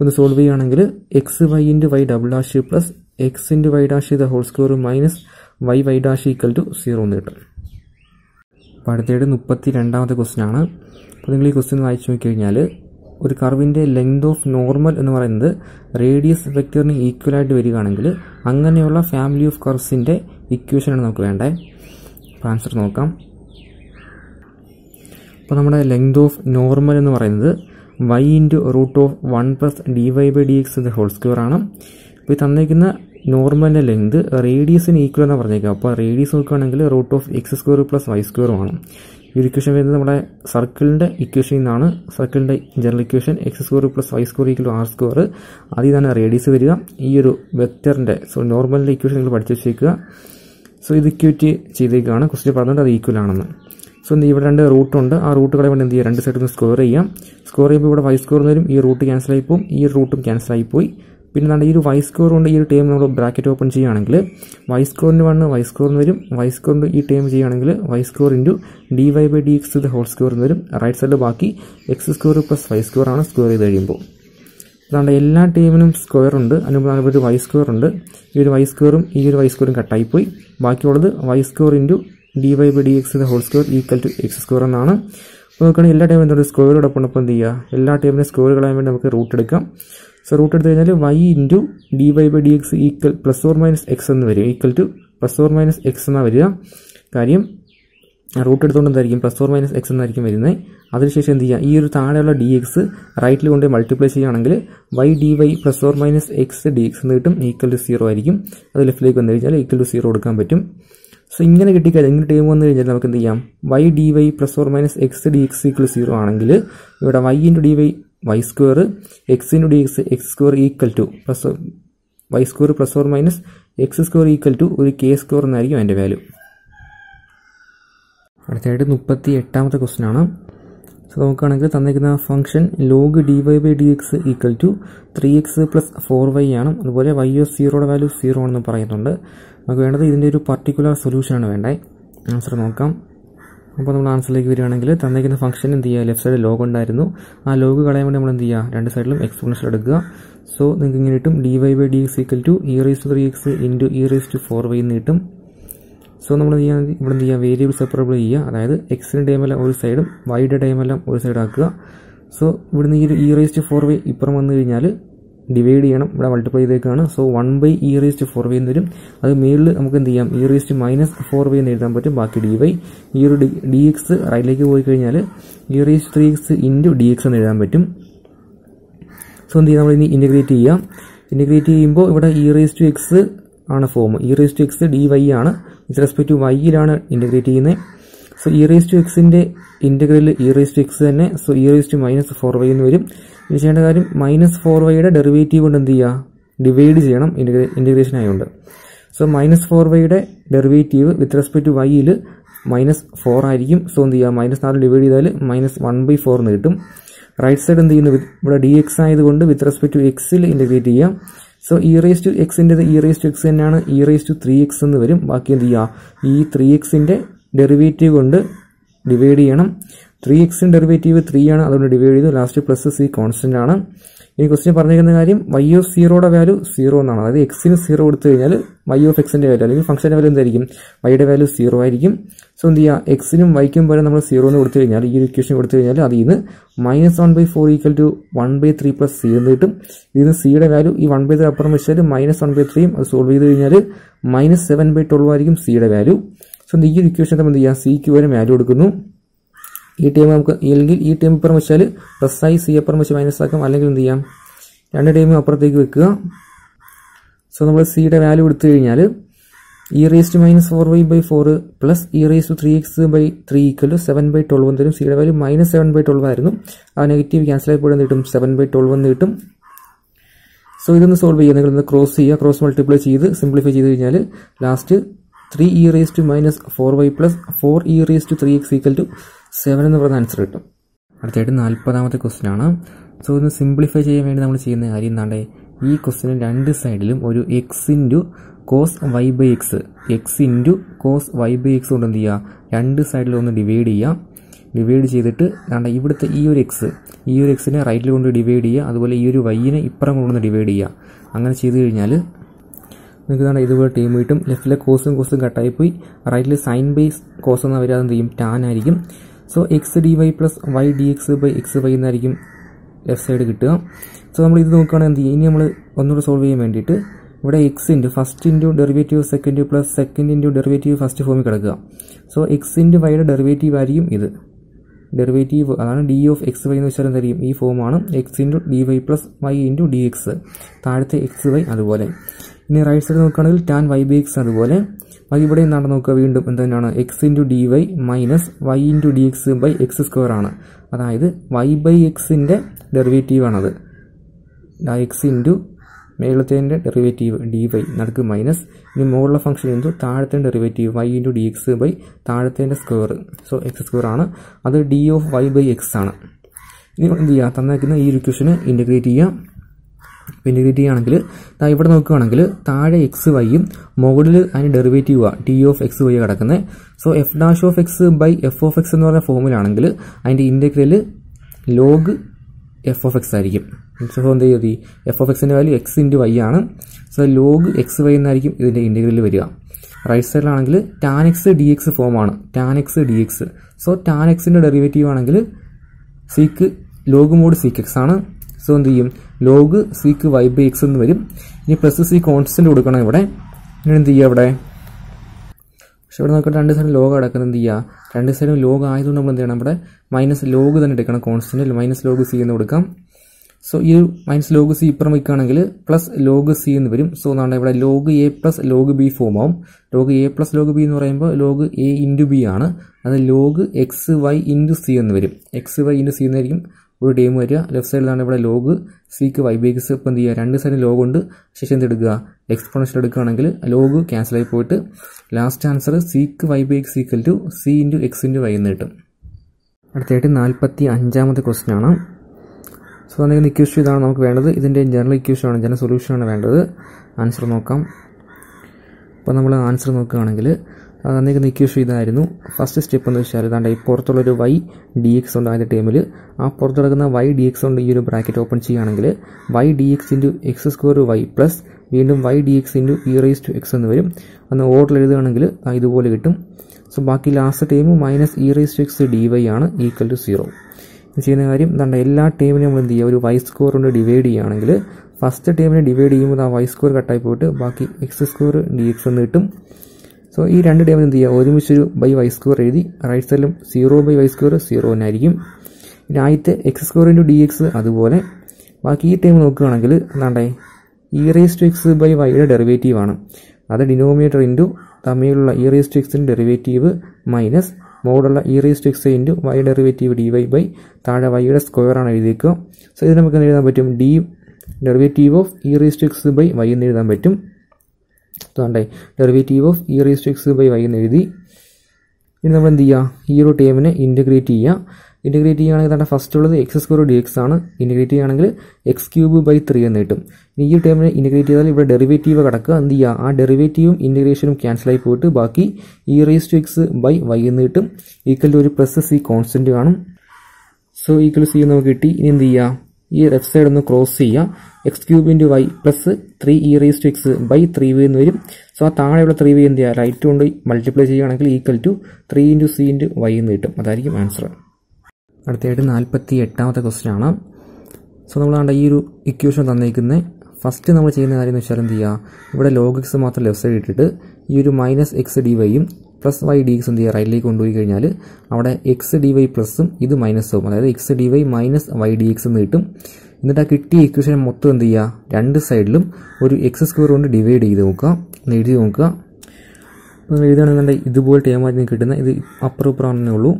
ഒന്ന് സോൾവ് ചെയ്യുകയാണെങ്കിൽ x y into y double dash plus x into y dash the whole square minus y y dash equal to zero എന്ന് കിട്ടും. അപ്പോൾ അടുത്തതായിട്ട് മുപ്പത്തി രണ്ടാമത്തെ ക്വസ്റ്റ്യൻ ആണ്. അപ്പോൾ നിങ്ങൾ ഈ ക്വസ്റ്റ്യൻ വായിച്ചു നോക്കിക്കഴിഞ്ഞാൽ ഒരു കർവിന്റെ ലെങ്ത് ഓഫ് നോർമൽ എന്ന് പറയുന്നത് റേഡിയസ് വെക്ടറിന് ഈക്വൽ ആയിട്ട് വരികയാണെങ്കിൽ അങ്ങനെയുള്ള ഫാമിലി ഓഫ് കർവ്സിന്റെ ഇക്വേഷനാണ് നമുക്ക് വേണ്ടത് അപ്പോൾ ആൻസർ നോക്കാം. അപ്പോൾ നമ്മുടെ ലെങ്ത് ഓഫ് നോർമൽ എന്ന് പറയുന്നത് y into root of one plus d y by d x whole square ആണ്. അപ്പോൾ ഈ തന്നേക്കുന്ന നോർമലിന്റെ ലെങ്ത് റേഡിയസിന് ഈക്വൽ എന്ന് പറഞ്ഞേക്കാം. അപ്പോൾ റേഡിയസ് നോക്കുകയാണെങ്കിൽ root of x square plus y സ്ക്വയറുമാണ് ഈ ഒരു ഇക്വേഷൻ വരുന്നത് നമ്മുടെ സർക്കിളിന്റെ ഇക്വേഷനിൽ നിന്നാണ് സർക്കിളിന്റെ general equation x square plus y square equal r square അതിൽ തന്നെ റേഡിയസ് വരിക. ഈ ഒരു വെക്ടറിന്റെ സോ നോർമലിന്റെ ഇക്വേഷൻ നിങ്ങൾ പഠിച്ചു വെച്ചേക്കുക. സോ ഇത് ഇക്വേറ്റ് ചെയ്തേക്കാണ്. ക്വസ്റ്റ്യൻ പറഞ്ഞുകൊണ്ട് അത് ഈക്വൽ ആണെന്ന്. സോ എന്ത് ഇവിടെ രണ്ട് റൂട്ട് ഉണ്ട് ആ റൂട്ടുകളെ വേണ്ടി എന്ത് ചെയ്യുക രണ്ട് സൈഡിൽ നിന്ന് സ്കോർ ചെയ്യാം സ്ക്വയർ ചെയ്യുമ്പോൾ ഇവിടെ വൈ സ്കോർ വരും ഈ റൂട്ട് ക്യാൻസൽ ആയി പോകും ഈ റൂട്ടും ക്യാൻസൽ ആയി പോയി പിന്നെ നമ്മുടെ ഈ ഒരു വൈ സ്കോർ കൊണ്ട് ഈ ഒരു ടൈം നമ്മൾ ബ്രാക്കറ്റ് ഓപ്പൺ ചെയ്യുകയാണെങ്കിൽ വൈ സ്കോറിന് വണ്ണ് വൈ സ്കോറിന് വരും വൈ സ്കോറിന്റെ ഈ ടൈം ചെയ്യുകയാണെങ്കിൽ y square into d y by d x ഇത് ഹോൾ സ്കോറിന് വരും റൈറ്റ് സൈഡിൽ ബാക്കി x square plus y square ആണ് സ്കോർ ചെയ്ത് കഴിയുമ്പോൾ അതുകൊണ്ട് എല്ലാ ടീമിനും സ്ക്വയർ ഉണ്ട് അതിനുമ്പോൾ അതിന് ഒരു വൈ സ്ക്വയർ ഉണ്ട് ഈ ഒരു വൈ സ്ക്വയറും ഈ ഒരു വൈ സ്ക്വയറും കട്ടായിപ്പോയി ബാക്കിയുള്ളത് y square into d y by d x whole square equal to x square എന്നാണ്. അപ്പോൾ നോക്കുകയാണെങ്കിൽ എല്ലാ ടൈമും എന്താണ് സ്ക്വയറോടൊപ്പം ഒപ്പം എന്ത് ചെയ്യുക എല്ലാ ടൈമിനും സ്ക്വയർ കളയാൻ വേണ്ടി നമുക്ക് റൂട്ട് എടുക്കാം. സോ റൂട്ട് എടുത്തു കഴിഞ്ഞാൽ y into d y by d x equal plus or minus x എന്ന് വരും. Equal to plus or minus x എന്നാണ് വരിക. കാര്യം റൂട്ട് എടുത്തുകൊണ്ട് എന്തായിരിക്കും? പ്ലസ് ഓർ മൈനസ് എക്സ് എന്നായിരിക്കും വരുന്നത് അതിനുശേഷം എന്ത് ചെയ്യുക ഈ ഒരു താഴെയുള്ള ഡി എക്സ് റൈറ്റിൽ കൊണ്ട് മൾട്ടിപ്ലൈ ചെയ്യുകയാണെങ്കിൽ y d y plus or minus x d x എന്ന് കിട്ടും. ഈക്വൽ ടു സീറോ ആയിരിക്കും. അത് ലെഫ്റ്റിലേക്ക് വന്നു കഴിഞ്ഞാൽ ഈക്വൽ ടു സീറോ കൊടുക്കാൻ പറ്റും. സോ ഇങ്ങനെ കിട്ടിക്കഴിഞ്ഞാൽ ഇങ്ങനെ ടേം വന്നു കഴിഞ്ഞാൽ നമുക്ക് എന്ത് ചെയ്യാം? Y d y plus or minus x d x equal zero ആണെങ്കിൽ ഇവിടെ y into d y y square x into d x x square equal to plus y square plus or minus x square equal to ഒരു കെ സ്ക്വയർ എന്നായിരിക്കും അതിന്റെ വാല്യൂ അടുത്തതായിട്ട് മുപ്പത്തി എട്ടാമത്തെ ക്വസ്റ്റൻ ആണ്. സോ നോക്കുകയാണെങ്കിൽ തന്നിരിക്കുന്ന function log d y by d x equal to three x plus four y ആണ്. അതുപോലെ വൈ ഒ സീറോയുടെ വാല്യൂ സീറോ ആണെന്ന് പറയുന്നുണ്ട്. നമുക്ക് വേണ്ടത് ഇതിന്റെ ഒരു പർട്ടിക്കുലർ സൊല്യൂഷനാണ് വേണ്ടത് ആൻസർ നോക്കാം. അപ്പോൾ നമ്മൾ ആൻസറിലേക്ക് വരികയാണെങ്കിൽ തന്നിരിക്കുന്ന ഫംഗ്ഷൻ എന്ത് ചെയ്യുക? ലെഫ്റ്റ് സൈഡ് ലോഗ് ഉണ്ടായിരുന്നു. ആ ലോഗ് കളയാൻ വേണ്ടി നമ്മൾ എന്ത് ചെയ്യുക? രണ്ട് സൈഡിലും എക്സ്പോണൻഷ്യൽ എടുക്കുക. സോ നിങ്ങൾക്ക് ഇങ്ങനെ കിട്ടും. D y by d x equal to e raise to three x into e raise to four y എന്ന് കിട്ടും. സോ നമ്മൾ ചെയ്യാൻ ഇവിടെ എന്ത് ചെയ്യുക വേരിയബിൾ സെപ്പറബിൾ ചെയ്യുക. അതായത് എക്സിന്റെ ടൈമെല്ലാം ഒരു സൈഡും വൈയുടെ ടൈമെല്ലാം ഒരു സൈഡ് ആക്കുക. സോ ഇവിടുന്ന് ഈ ഒരു e raise to four y ഇപ്പുറം വന്നു കഴിഞ്ഞാൽ ഡിവൈഡ് ചെയ്യണം. ഇവിടെ multiply ചെയ്തേക്കാണ്. So one by e raise to four y എന്ന് വരും. അത് മേളിൽ നമുക്ക് എന്ത് ചെയ്യാം? E raise to minus four y എന്ന് എഴുതാൻ പറ്റും. ബാക്കി ഡി വൈ ഈ ഒരു ഡി എക്സ് റൈറ്റിലേക്ക് പോയി കഴിഞ്ഞാൽ e raise three x into d x എന്ന് എഴുതാൻ പറ്റും. സോ എന്ത് ചെയ്യാം? നമ്മൾ ഇനി ഇന്റഗ്രേറ്റ് ചെയ്യാം. ഇന്റഗ്രേറ്റ് ചെയ്യുമ്പോൾ ഇവിടെ ഇ റേസ് ടു എക്സ് ആണ് form e raise to x d y ആണ്. വിത്ത് റെസ്പെക്ട് ടു വൈയിലാണ് ഇന്റഗ്രേറ്റ് ചെയ്യുന്നത് സോ ഇ റേസ് ടു എക്സിന്റെ integral e raise to x തന്നെ. So e raise to minus four y എന്ന് വരും. ഇനി ചെയ്യേണ്ട കാര്യം മൈനസ് ഫോർ വൈയുടെ ഡെറിവേറ്റീവ് കൊണ്ട് എന്ത് ചെയ്യുക ഡിവൈഡ് ചെയ്യണം. ഇന്റഗ്രേഷൻ ആയതുകൊണ്ട് സോ മൈനസ് ഫോർ വൈയുടെ ഡെറിവേറ്റീവ് വിത്ത് റെസ്പെക്ട് ടു വൈയിൽ മൈനസ് ഫോർ ആയിരിക്കും. സോ എന്ത് ചെയ്യുക മൈനസ് നാല് ഡിവൈഡ് ചെയ്താൽ മൈനസ് വൺ ബൈ ഫോർ എന്ന് കിട്ടും. റൈറ്റ് സൈഡ് എന്ത് ചെയ്യുന്നു? ഇവിടെ ഡി എക്സ് ആയതുകൊണ്ട് വിത്ത് റെസ്പെക്ട് ടു എക്സിൽ ഇന്റഗ്രേറ്റ് ചെയ്യാം. സോ ഇ റേസ് ടു എക്സിന്റെത് ഇ റേസ് ടു എക്സ് തന്നെയാണ്. E raise to three x എന്ന് വരും. ബാക്കി എന്ത് ചെയ്യുക ഈ ത്രീ എക്സിന്റെ ഡെറിവേറ്റീവ് കൊണ്ട് ഡിവൈഡ് ചെയ്യണം. ത്രീ എക്സിന്റെ ഡെറിവേറ്റീവ് ത്രീ ആണ്. അതുകൊണ്ട് ഡിവൈഡ് ചെയ്തു. ലാസ്റ്റ് പ്ലസ് സി കോൺസ്റ്റന്റ് ആണ്. ഇനി ക്വസ്റ്റ്യൻ പറഞ്ഞിരിക്കുന്ന കാര്യം വൈ ഓഫ് സീറോയുടെ വാല്യൂ സീറോ എന്നാണ്. അതായത് എക്സിന് സീറോ കൊടുത്തു കഴിഞ്ഞാൽ വൈ ഓഫ് എക്സിന്റെ വാല്യൂ അല്ലെങ്കിൽ ഫംഗ്ഷന്റെ വാല്യൂ എന്തായിരിക്കും? വൈയുടെ വാല്യൂ സീറോ ആയിരിക്കും. സോ എന്ത് ചെയ്യുക എക്സിനും വൈക്കും പോലെ നമ്മൾ സീറോ എന്ന് കൊടുത്തു കഴിഞ്ഞാൽ ഈ ഒരു ഇക്വേഷൻ കൊടുത്തു കഴിഞ്ഞാൽ അതിൽ നിന്ന് minus one by four equal to one by three plus c എന്ന് കിട്ടും. ഇതിൽ നിന്ന് സിയുടെ വാല്യൂ ഈ വൺ ബൈ ത്രീ അപ്പുറം വെച്ചാൽ മൈനസ് വൺ ബൈ ത്രീയും അത് സോൾവ് ചെയ്ത് കഴിഞ്ഞാൽ മൈനസ് സെവൻ ബൈ ട്വൽവ് ആയിരിക്കും സിയുടെ വാല്യൂ സോ ഈ ഒരു ഇക്വേഷൻ നമ്മൾ എന്ത് ചെയ്യുക സിക്ക് വരെ വാല്യൂ കൊടുക്കുന്നു. ഈ ടീം നമുക്ക് അല്ലെങ്കിൽ ഈ ടീം ഇപ്പുറം വെച്ചാൽ പ്ലസ് ആയി സി അപ്പുറം വെച്ച് മൈനസ് ആക്കാം. അല്ലെങ്കിൽ എന്ത് ചെയ്യാം? രണ്ട് ടീമും അപ്പുറത്തേക്ക് വെക്കുക. സോ നമ്മൾ സിയുടെ വാല്യൂ എടുത്തു കഴിഞ്ഞാൽ e raise to minus four y by four plus e raise to three x by three equal to seven by twelve എന്ന് തരും. സിയുടെ value minus seven by twelve ആയിരുന്നു. ആ നെഗറ്റീവ് ക്യാൻസൽ ആയി പോയി കിട്ടും. സെവൻ ബൈ ട്വൽവ് എന്ന് കിട്ടും. സോ ഇതൊന്ന് സോൾവ് ചെയ്യുക. നിങ്ങൾ ക്രോസ് ചെയ്യുക. ക്രോസ് മൾട്ടിപ്ലൈ ചെയ്ത് സിംപ്ലിഫൈ ചെയ്ത് കഴിഞ്ഞാൽ last three e raise to minus four y plus four e raise to three x equal to seven എന്ന് പറയുന്ന ആൻസർ കിട്ടും. അടുത്തായിട്ട് നാൽപ്പതാമത്തെ ക്വസ്റ്റ്യൻ ആണ്. സോ ഇത് സിംപ്ലിഫൈ ചെയ്യാൻ വേണ്ടി നമ്മൾ ചെയ്യുന്ന കാര്യം എന്താണ് ഈ ക്വസ്റ്റിന് രണ്ട് സൈഡിലും ഒരു x into cos y by x x into cos y by x കൊണ്ട് എന്ത് ചെയ്യുക രണ്ട് സൈഡിലും ഒന്ന് ഡിവൈഡ് ചെയ്യുക ഡിവൈഡ് ചെയ്തിട്ട് വേണ്ട ഇവിടുത്തെ ഈ ഒരു എക്സ് ഈ ഒരു എക്സിനെ റൈറ്റിൽ കൊണ്ട് ഡിവൈഡ് ചെയ്യുക അതുപോലെ ഈ ഒരു വൈനെ ഇപ്പുറം കൊണ്ടുവന്ന് ഡിവൈഡ് ചെയ്യുക അങ്ങനെ ചെയ്ത് കഴിഞ്ഞാൽ നിങ്ങൾക്ക് വേണ്ട ഇതുപോലെ ടീം കിട്ടും. ലെഫ്റ്റിലെ കോസും കോസും കട്ടായി പോയി. റൈറ്റിൽ സൈൻ ബൈ കോസ് എന്ന് വരാതെ എന്ത് ചെയ്യും? ടാൻ ആയിരിക്കും. So x d y plus y d x by x y എന്നായിരിക്കും ലെഫ്റ്റ് സൈഡ് കിട്ടുക. സോ നമ്മൾ ഇത് നോക്കുകയാണെങ്കിൽ എന്ത് ഇനി നമ്മൾ ഒന്നുകൂടെ സോൾവ് ചെയ്യാൻ വേണ്ടിയിട്ട് ഇവിടെ x into first into derivative second plus second into derivative first ഫോമിൽ കിടക്കുക. സോ എക്സ് ഇന്റു വൈയുടെ ഡെറിവേറ്റീവ് ആയിരിക്കും ഇത്. ഡെറിവേറ്റീവ് അതാണ് ഡി ഓഫ് എക്സ് വൈ എന്ന് വെച്ചാൽ എന്തായിരിക്കും? ഈ ഫോമാണ് x into d y plus y into d x താഴത്തെ എക്സ് വൈ അതുപോലെ. ഇനി റൈറ്റ് സൈഡ് നോക്കുകയാണെങ്കിൽ ടാൻ വൈ ബി എക്സ് അതുപോലെ. അത് ഇവിടെ എന്താണ് നോക്കുക വീണ്ടും എന്താണ് x into d y minus y into d x by x square ആണ്. അതായത് വൈ ബൈ എക്സിന്റെ ഡെറിവേറ്റീവ് ആണത്. എക്സ് ഇന്റു മേളത്തേന്റെ ഡെറിവേറ്റീവ് ഡി വൈ നടുക്ക് മൈനസ് ഇനി മുകളിലെ ഫംഗ്ഷൻ എന്തോ? താഴത്തെ derivative y into d x by താഴത്തേന്റെ square so x square ആണ്. അത് d of y by x ആണ്. ഇനി എന്ത് ചെയ്യുക തന്നേക്കുന്ന ഈ ഇക്വേഷന് ഇന്റഗ്രേറ്റ് ചെയ്യാം. ചെയ്യുകയാണെങ്കിൽ ദാ ഇവിടെ നോക്കുകയാണെങ്കിൽ താഴെ എക്സ് വൈയും മുകളിൽ അതിന് ഡെറിവേറ്റീവ് ആ ടി ഓഫ് എക്സ് വൈ കിടക്കുന്നത്. So f dash of x by f of x എന്ന് പറഞ്ഞ ഫോമിലാണെങ്കിൽ അതിന്റെ integral log f of x ആയിരിക്കും. സോ എന്ത് ചെയ്യും എഫ് ഓഫ് എക്സിന്റെ വാല്യൂ എക്സ് ഇന്റു വൈ ആണ്. സോ ലോഗ് എക്സ് വൈ എന്നായിരിക്കും ഇതിന്റെ ഇന്റഗ്രൽ വരിക. റൈറ്റ് സൈഡിലാണെങ്കിൽ ടാൻ എക്സ് ഡി എക്സ് ഫോമാണ് tan x d x so tan എക്സിന്റെ ഡെറിവേറ്റീവ് ആണെങ്കിൽ sec log mod sec x ആണ്. സോ എന്ത് ചെയ്യും? Log sec y by x എന്ന് വരും. ഇനി പ്ലസ് സി കോൺസ്റ്റന്റ് കൊടുക്കണം ഇവിടെ. ഇനി എന്ത് ചെയ്യുക അവിടെ പക്ഷെ ഇവിടെ നോക്കട്ടെ രണ്ട് സൈഡും ലോഗ് അടക്കുന്നത് എന്ത് ചെയ്യുക രണ്ട് സൈഡും ലോഗ് ആയതുകൊണ്ട് നമ്മൾ എന്ത് ചെയ്യണം ഇവിടെ? മൈനസ് ലോഗ് തന്നെ എടുക്കണം കോൺസ്റ്റന്റ്. മൈനസ് ലോഗ് സി എന്ന് കൊടുക്കാം. സോ ഈ മൈനസ് ലോഗ് സി ഇപ്പുറം വയ്ക്കുകയാണെങ്കിൽ പ്ലസ് ലോഗ് സി എന്ന് വരും. സോ എന്താണ് ഇവിടെ log a plus log b form ആവും. Log a plus log b എന്ന് പറയുമ്പോൾ ലോഗ് എ ഇന്റു ബി ആണ്. അത് log x y into c എന്ന് വരും. എക്സ് വൈ ഇന്റു സി എന്നായിരിക്കും ഒരു ടീം വരിക. ലെഫ്റ്റ് സൈഡിലാണ് ഇവിടെ ലോഗ് സിക്ക് വൈ ബൈ എക്സ് ഇപ്പം എന്ത് ചെയ്യുക? രണ്ട് സൈഡിൽ ലോഗ് ഉണ്ട്. ശേഷം എന്ത് എടുക്കുക? എക്സ്പോണൻഷ്യൽ എടുക്കുകയാണെങ്കിൽ ലോഗ് ക്യാൻസൽ ആയി പോയിട്ട് last answer sec y by x equal to c into x into y എന്ന് കിട്ടും. അടുത്തായിട്ട് നാൽപ്പത്തി അഞ്ചാമത്തെ ക്വസ്റ്റ്യൻ ആണ് സോ അതിന്റെ ഇക്വേഷൻ ഇതാണ് നമുക്ക് വേണ്ടത്. ഇതിന്റെ ജനറൽ ഇക്വേഷൻ ആണ് ജനറൽ സൊല്യൂഷൻ ആണ് വേണ്ടത്. ആൻസർ നോക്കാം. അപ്പോൾ നമ്മൾ ആൻസർ നോക്കുകയാണെങ്കിൽ തന്നിരിക്കുന്ന ഇക്വേഷൻ ഇതായിരുന്നു ഫസ്റ്റ് സ്റ്റെപ്പ് എന്ന് വെച്ചാൽ ഇതാണ്ട് ഈ പുറത്തുള്ളൊരു വൈ ഡി എക്സ് ഉണ്ട് ആദ്യ ടേമിൽ ആ പുറത്ത് കിടക്കുന്ന വൈ ഡി എക്സ് കൊണ്ട് ഈ ഒരു ബ്രാക്കറ്റ് ഓപ്പൺ ചെയ്യുകയാണെങ്കിൽ y d x into x square y plus വീണ്ടും y d x into e raise to x എന്ന് വരും. അന്ന് ഓർഡർ എഴുതുകയാണെങ്കിൽ ഇതുപോലെ കിട്ടും. സോ ബാക്കി last term minus e raise to x d y ആണ് ഈക്വൽ ടു സീറോ ചെയ്യുന്ന കാര്യം എന്താണ് എല്ലാ ടേമിനും നമ്മൾ എന്ത് ചെയ്യുക? ഒരു വൈ സ്കോർ കൊണ്ട് ഡിവൈഡ് ചെയ്യുകയാണെങ്കിൽ ഫസ്റ്റ് ടേമിനെ ഡിവൈഡ് ചെയ്യുമ്പോൾ ആ വൈ സ്കോർ കട്ടായി പോയിട്ട് ബാക്കി എക്സ് സ്കോർ ഡി എക്സ് എന്ന് കിട്ടും. സോ ഈ രണ്ട് ടേമിൽ എന്ത് ചെയ്യുക ഒരുമിച്ചൊരു ബൈ വൈ സ്ക്വയർ എഴുതി റൈറ്റ് സൈഡിലും zero by y square zero തന്നെയായിരിക്കും പിന്നെ ആദ്യത്തെ x square into d x അതുപോലെ. ബാക്കി ഈ ടൈം നോക്കുകയാണെങ്കിൽ എന്താണ്ടേ? E raise to x by വൈയുടെ ഡെറിവേറ്റീവ് ആണ്. അത് ഡിനോമിനേറ്റർ ഇന്റു തമ്മിലുള്ള ഇ റേസ് ടു എക്സിന്റെ derivative minus മോഡുള്ള e raise to x into y derivative d y by താഴെ വൈയുടെ സ്ക്വയർ ആണ് എഴുതിയേക്കുക. സോ ഇത് നമുക്ക് എഴുതാൻ പറ്റും? D derivative of e raise to x by y എന്ന് എഴുതാൻ പറ്റും. അതുകൊണ്ടേ derivative of e raise to x by y എന്ന് എഴുതി. ഇനി നമ്മൾ എന്ത് ചെയ്യുക ഈ ഒരു ടേമിനെ ഇന്റഗ്രേറ്റ് ചെയ്യുക ഇന്റഗ്രേറ്റ് ചെയ്യുകയാണെങ്കിൽ തന്നെ ഫസ്റ്റ് ഉള്ളത് എക്സ് സ്ക്വയർ ഡി എക്സ് ആണ്. ഇന്റഗ്രേറ്റ് ചെയ്യുകയാണെങ്കിൽ എക്സ് ക്യൂബ് ബൈ ത്രീ എന്ന് കിട്ടും. ഈ ഒരു ടേമിനെ ഇന്റഗ്രേറ്റ് ചെയ്താൽ ഇവിടെ ഡെറിവേറ്റീവ് കിടക്കുക. എന്ത് ചെയ്യുക ആ ഡെറിവേറ്റീവും ഇന്റഗ്രേഷനും ക്യാൻസൽ ആയി പോയിട്ട് ബാക്കി e raise to x by y എന്ന് കിട്ടും. ഈക്വൽ ടു ഒരു പ്ലസ് സി കോൺസ്റ്റന്റ് കാണും. സോ ഈക്വൽ സി നമുക്ക് കിട്ടി. ഇനി എന്ത് ചെയ്യുക ഈ ലെഫ്റ്റ് സൈഡ് ഒന്ന് ക്രോസ് ചെയ്യുക. X cube into y plus three e raise to x by three v എന്ന് വരും. സോ ആ താഴെയുള്ള ത്രീ വി എന്ത് ചെയ്യുക? റൈറ്റ് കൊണ്ട് മൾട്ടിപ്ലൈ ചെയ്യുകയാണെങ്കിൽ equal to three into c into y എന്ന് കിട്ടും. അതായിരിക്കും ആൻസർ അടുത്തതായിട്ട് നാൽപ്പത്തി എട്ടാമത്തെ ക്വസ്റ്റ്യൻ ആണ്. സോ നമ്മൾ കണ്ട ഈ ഒരു ഇക്വേഷൻ തന്നേക്കുന്നത് ഫസ്റ്റ് നമ്മൾ ചെയ്യുന്ന കാര്യം എന്ന് വെച്ചാൽ എന്ത് ചെയ്യുക? ഇവിടെ ലോഗ് എക്സ് മാത്രം ലെഫ്റ്റ് സൈഡ് ഇട്ടിട്ട് ഈ ഒരു മൈനസ് എക്സ് ഡി വൈയും പ്ലസ് വൈ ഡി എക്സ് എന്ത് ചെയ്യുക? റൈറ്റിലേക്ക് കൊണ്ടുപോയി കഴിഞ്ഞാൽ അവിടെ എക്സ് ഡി വൈ പ്ലസും ഇത് മൈനസും അതായത് x d y minus y d x എന്ന് കിട്ടും. എന്നിട്ട് ആ കിട്ടിയ ഇക്വേഷൻ മൊത്തം എന്ത് ചെയ്യുക? രണ്ട് സൈഡിലും ഒരു എക്സ് സ്ക്വയർ കൊണ്ട് ഡിവൈഡ് ചെയ്ത് നോക്കുക. എന്ന് എഴുതി നോക്കുക. അപ്പോൾ എഴുതുകയാണെന്നുണ്ടെങ്കിൽ ഇതുപോലെ ടേമായിട്ട് കിട്ടുന്ന ഇത് അപ്പുറം ആണെന്നേ ഉള്ളൂ.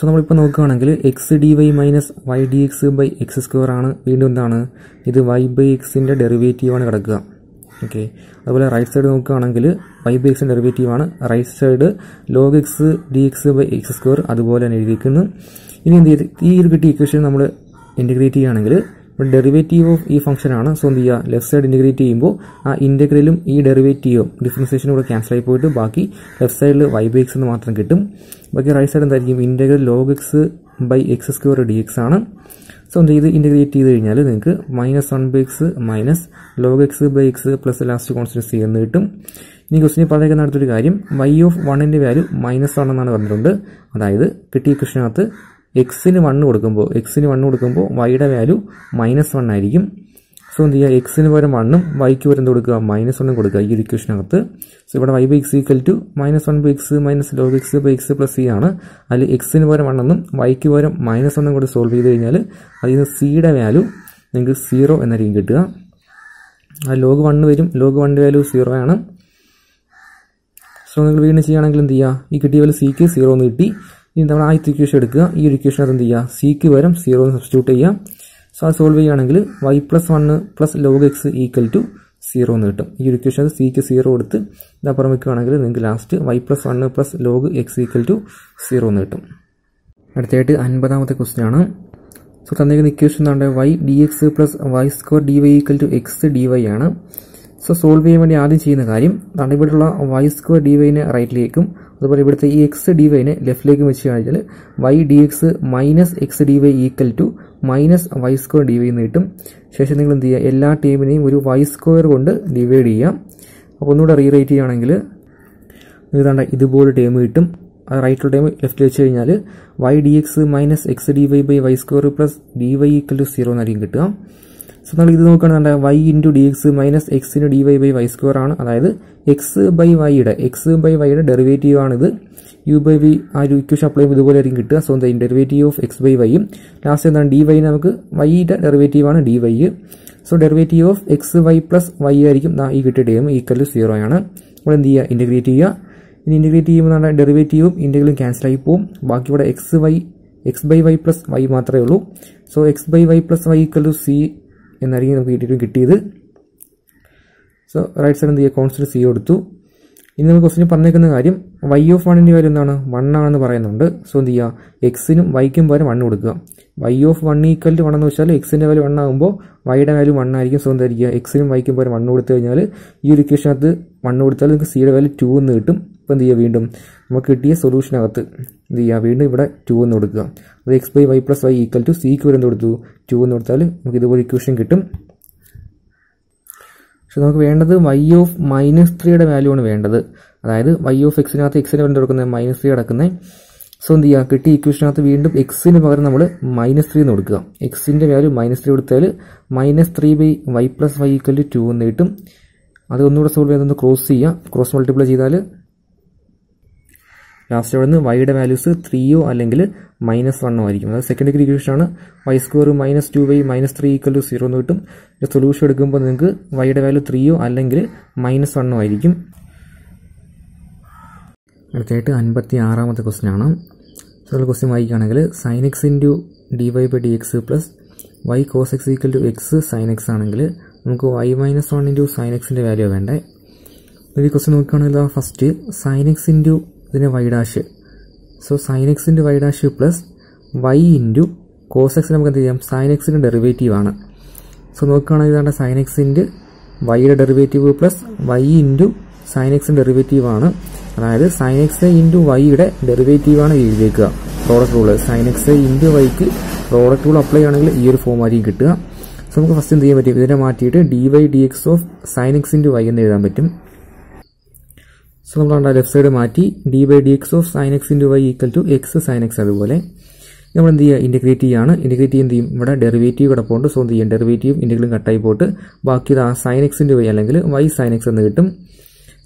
സോ നമ്മളിപ്പോൾ നോക്കുകയാണെങ്കിൽ x d y minus y d x by x square ആണ്. വീണ്ടും എന്താണ്? ഇത് വൈ ബൈ എക്സിന്റെ ഡെറിവേറ്റീവാണ് കിടക്കുക. ഓക്കെ അതുപോലെ റൈറ്റ് സൈഡ് നോക്കുകയാണെങ്കിൽ വൈ ബൈ എക്സിന്റെ ഡെറിവേറ്റീവ് ആണ്. Right side log x d x by x square അതുപോലെ തന്നെ എഴുതിയിരിക്കുന്നു. ഇനി എന്ത് ചെയ്ത്? ഈ ഒരു കിട്ടിയ ഇക്വേഷൻ നമ്മൾ ഇന്റഗ്രേറ്റ് ചെയ്യുകയാണെങ്കിൽ ഇവിടെ ഡെറിവേറ്റീവ് ഓഫ് ഈ ഫംഗ്ഷൻ ആണ്. സോ എന്ത് ചെയ്യുക? ലെഫ്റ്റ് സൈഡ് ഇന്റഗ്രേറ്റ് ചെയ്യുമ്പോൾ ആ ഇന്റഗ്രലും ഈ ഡെറിവേറ്റീവും ഡിഫറൻസിയേഷനും കൂടെ ക്യാൻസൽ ആയി പോയിട്ട് ബാക്കി ലെഫ്റ്റ് സൈഡിൽ വൈ ബൈ എക്സ് എന്ന് മാത്രം കിട്ടും. ബാക്കി റൈറ്റ് സൈഡ് എന്തായിരിക്കും? Integral log x by x square d x ആണ്. സോ എന്ത് ചെയ്ത് ഇന്റഗ്രേറ്റ് ചെയ്ത് കഴിഞ്ഞാൽ നിങ്ങൾക്ക് minus one by x minus log x by x plus last constants c എന്ന് കിട്ടും. ഇനി ക്വസ്റ്റിന് പറഞ്ഞേക്കുന്ന അടുത്തൊരു കാര്യം വൈ ഓഫ് വണ്ണിന്റെ വാല്യൂ മൈനസ് വൺ എന്നാണ് പറഞ്ഞിട്ടുണ്ട്. അതായത് കിട്ടിയ ക്വസ്റ്റിനകത്ത് എക്സിന് വണ്ണ് കൊടുക്കുമ്പോൾ എക്സിന് വണ്ണ് കൊടുക്കുമ്പോൾ വൈയുടെ വാല്യൂ മൈനസ് വൺ ആയിരിക്കും. സോ എന്ത് ചെയ്യുക? എക്സിന് പകരം വണ്ണും വൈക്ക് പകരം എന്ത് കൊടുക്കുക? മൈനസ് വണ്ണും കൊടുക്കുക ഈ ഒരു ഇക്വേഷനകത്ത് സോ ഇവിടെ y by x equal to minus one by x minus log x by x plus c ആണ്. അതിൽ എക്സിന് പകരം വണ്ണെന്നും വൈക്ക് പകരം മൈനസ് വണ്ണും കൂടി സോൾവ് ചെയ്ത് കഴിഞ്ഞാൽ അതിൽ നിന്ന് സിയുടെ വാല്യൂ നിങ്ങൾക്ക് സീറോ എന്നായിരിക്കും കിട്ടുക. ആ ലോഗ് വണ്ണ് വരും. ലോഗ് വണ്ണിന്റെ വാല്യൂ സീറോ ആണ്. സോ നിങ്ങൾ വീണ്ടും ചെയ്യുകയാണെങ്കിൽ എന്ത് ചെയ്യുക? ഈ കിട്ടിയ പോലെ സിക്ക് സീറോ എന്ന് കിട്ടി. ഇനി നമ്മൾ ആദ്യത്തെ ഇക്വേഷൻ എടുക്കുക. ഈ ഒരു ഇക്വേഷനകത്ത് എന്ത് ചെയ്യുക? സിക്ക് പകരം സീറോ എന്ന് സബ്സ്റ്റിറ്റ്യൂട്ട് ചെയ്യുക. സോ അത് സോൾവ് ചെയ്യുകയാണെങ്കിൽ y plus one plus log x equal to zero എന്ന് കിട്ടും. ഈ ഒരു ഇക്വേഷൻ സിക്ക് സീറോ കൊടുത്ത് ഇതപ്പുറം വെക്കുകയാണെങ്കിൽ നിങ്ങൾക്ക് last Y plus one plus log X equal to zero എന്ന് കിട്ടും. അടുത്തായിട്ട് അൻപതാമത്തെ ക്വസ്റ്റ്യൻ ആണ്. സോ തന്നിരിക്കുന്ന ഇക്വേഷൻ എന്താണ് y d x plus y square d y equal to x d y ആണ്. സോ സോൾവ് ചെയ്യാൻ വേണ്ടി ആദ്യം ചെയ്യുന്ന കാര്യം തണ്ടിവിടെയുള്ള വൈ സ്ക്വയർ ഡി വൈനെ റൈറ്റിലേക്കും അതുപോലെ ഇവിടുത്തെ ഈ എക്സ് ഡി വൈനെ ലെഫ്റ്റിലേക്ക് വെച്ച് കഴിഞ്ഞാൽ y d x minus x d y equal to minus Y square D Y എന്ന് കിട്ടും. ശേഷം നിങ്ങൾ എന്ത് ചെയ്യുക? എല്ലാ ടീമിനെയും ഒരു വൈ സ്ക്വയർ കൊണ്ട് ഡിവൈഡ് ചെയ്യാം. അപ്പോൾ ഒന്നുകൂടെ റീറൈറ്റ് ചെയ്യുകയാണെങ്കിൽ ഇതാണ്ട് ഇതുപോലെ ടേം കിട്ടും. റൈറ്റുള്ള ടൈം ലെഫ്റ്റിൽ വെച്ച് കഴിഞ്ഞാൽ y d x minus x d y by y square plus d y equal to zero എന്നായിരിക്കും കിട്ടുക. സോ നമ്മൾ ഇത് നോക്കുകയാണെന്ന് y into d x minus എക്സിന് d y by y square ആണ്. അതായത് എക്സ് ബൈ വൈയുടെ എക്സ് ബൈ വൈയുടെ ഡെറിവേറ്റീവ് ആണിത് യു ബൈ വി ആ ഒരു ഇക്വേഷൻ അപ്ലൈ ചെയ്യുമ്പോൾ ഇതുപോലെ ആയിരിക്കും കിട്ടുക. സോ എന്താ ഡെറിവേറ്റീവ് ഓഫ് എക്സ് ബൈ വൈയും ലാസ്റ്റ് എന്താണ് ഡി വൈ നമുക്ക് വൈയുടെ ഡെറിവേറ്റീവ് ആണ് d y so derivative of x y plus y ആയിരിക്കും ഈ കിട്ടിയ ടേം ഈക്വൽ ടു സീറോ ആണ്. നമ്മൾ എന്ത് ചെയ്യുക? ഇന്റഗ്രേറ്റ് ചെയ്യുക. ഇനി ഇന്റഗ്രേറ്റ് ചെയ്യുമ്പോൾ നമ്മുടെ ഡെറിവേറ്റീവും ഇന്റഗ്രലും ക്യാൻസൽ ആയി പോകും ബാക്കി ഇവിടെ x y x by y plus y മാത്രമേ ഉള്ളൂ. So x by y plus y equal to c എന്നായിരിക്കും നമുക്ക് കിട്ടിയിട്ട് കിട്ടിയത്. സോ റൈറ്റ് സൈഡ് എന്ത് ചെയ്യുക? കോൺസ്റ്റന്റ് സി കൊടുത്തു. ഇനി നമുക്ക് ക്വസ്റ്റിന് പറഞ്ഞേക്കുന്ന കാര്യം വൈ ഓഫ് വണ്ണിന്റെ കാര്യം എന്താണ്? വൺ ആണെന്ന് പറയുന്നുണ്ട്. സോ എന്ത് ചെയ്യുക? എക്സിനും വൈക്കും പകരം വണ്ണ് കൊടുക്കുക. Y of one equal to one എന്ന് വെച്ചാൽ എക്സിന്റെ വാല്യൂ വൺ ആകുമ്പോൾ വൈയുടെ വാല്യൂ വൺ ആയിരിക്കും. സോ എന്തായിരിക്കുക? എക്സിനും വൈക്കും പകരം വണ്ണ് കൊടുത്തു കഴിഞ്ഞാൽ ഈ ഒരു ഇക്വേഷനകത്ത് വണ്ണ് കൊടുത്താൽ നിങ്ങൾക്ക് സിയുടെ വാല്യൂ ടു എന്ന് കിട്ടും. ഇപ്പോൾ എന്ത് ചെയ്യുക? വീണ്ടും നമുക്ക് കിട്ടിയ സൊല്യൂഷനകത്ത് എന്ത് ചെയ്യുക വീണ്ടും ഇവിടെ ടു എന്ന് കൊടുക്കുക. അത് x by y plus y equal to സിക്ക് വരെ എന്ത് കൊടുത്തു? ടു എന്ന് കൊടുത്താൽ നമുക്ക് ഇതുപോലെ ഇക്വേഷൻ കിട്ടും. പക്ഷെ നമുക്ക് വേണ്ടത് വൈ ഓഫ് മൈനസ് ത്രീയുടെ വാല്യൂ ആണ് വേണ്ടത്. അതായത് വൈ ഓഫ് എക്സിനകത്ത് എക്സിന് വേണ്ടി കൊടുക്കുന്നത് മൈനസ് ത്രീ കിടക്കുന്നത് സോ എന്ത് ചെയ്യുക കിട്ടിയ ഇക്വേഷനകത്ത് വീണ്ടും എക്സിന് പകരം നമ്മൾ മൈനസ് ത്രീ എന്ന് കൊടുക്കുക. എക്സിന്റെ വാല്യൂ മൈനസ് ത്രീ കൊടുത്താൽ minus three by y plus y equal to two എന്ന് കിട്ടും. അത് ഒന്നുകൂടെ സോൾവ് ചെയ്തൊന്ന് ക്രോസ് ചെയ്യുക ക്രോസ് മൾട്ടിപ്ലൈ ചെയ്താൽ ലാസ്റ്റ് അവിടെ നിന്ന് വൈയുടെ വാല്യൂസ് ത്രീയോ അല്ലെങ്കിൽ മൈനസ് വണ്ണോ ആയിരിക്കും. അതായത് സെക്കൻഡ് ഡിഗ്രി ഇക്വേഷൻ ആണ് y square minus two y minus three equal to zero എന്ന് കിട്ടും. ഇത് സൊല്യൂഷൻ എടുക്കുമ്പോൾ നിങ്ങൾക്ക് വൈയുടെ വാല്യൂ ത്രീയോ അല്ലെങ്കിൽ മൈനസ് വണ്ണോ ആയിരിക്കും. അടുത്തായിട്ട് അൻപത്തി ആറാമത്തെ ക്വസ്റ്റ്യൻ ആണ് സോ ക്വസ്റ്റ്യൻ വായിക്കുകയാണെങ്കിൽ sine x into d y by d x plus y cos x equal to x sine x ആണെങ്കിൽ നമുക്ക് y minus one into sine എക്സിന്റെ വാല്യൂ വേണ്ടേ? ഈ ക്വസ്റ്റ്യൻ നോക്കുകയാണെങ്കിൽ ഫസ്റ്റ് സൈൻ എക്സ് ഇന്റു ഇതിന് വൈ ഡാഷ് സോ സൈൻ എക്സിന്റെ y plus y into cos x നമുക്ക് എന്ത് ചെയ്യാം? സൈൻ എക്സിന്റെ ഡെറിവേറ്റീവ് ആണ്. സോ നോക്കുകയാണെങ്കിൽ ഇതാണ് സൈൻ എക്സിന്റെ വൈയുടെ derivative plus y into sine എക്സിന്റെ ഡെറിവേറ്റീവ് ആണ്. അതായത് സൈൻ എക്സ് ഇന്റു വൈയുടെ ഡെറിവേറ്റീവ് ആണ് എഴുതിയേക്കുക. Product rule sine x into വൈക്ക് പ്രോഡക്റ്റ് റൂൾ അപ്ലൈ ആണെങ്കിൽ ഈ ഒരു ഫോം ആയിരിക്കും കിട്ടുക. സോ നമുക്ക് ഫസ്റ്റ് എന്ത് ചെയ്യാൻ പറ്റും? ഇതിനെ മാറ്റിയിട്ട് d y d x of sine x y എന്ന് എഴുതാൻ പറ്റും. സോ നമ്മൾ ലെഫ്റ്റ് സൈഡ് മാറ്റി d by d x of sine x into y equal to x sine x അതുപോലെ നമ്മൾ എന്ത് ചെയ്യുക? ഇന്റഗ്രേറ്റ് ചെയ്യാണ്. ഇന്റഗ്രേറ്റ് ചെയ്യുന്ന ചെയ്യും? ഇവിടെ ഡെറിവേറ്റീവ് കിടപ്പുണ്ട്. സോ എന്ത് ചെയ്യും? ഡെറിവേറ്റീവ് ഇന്റഗ്രലും കട്ടായി പോയിട്ട് ബാക്കി ആ സൈൻ എക്സ് ഇന്റു വൈ അല്ലെങ്കിൽ വൈ സൈൻ എക്സ് എന്ന് കിട്ടും.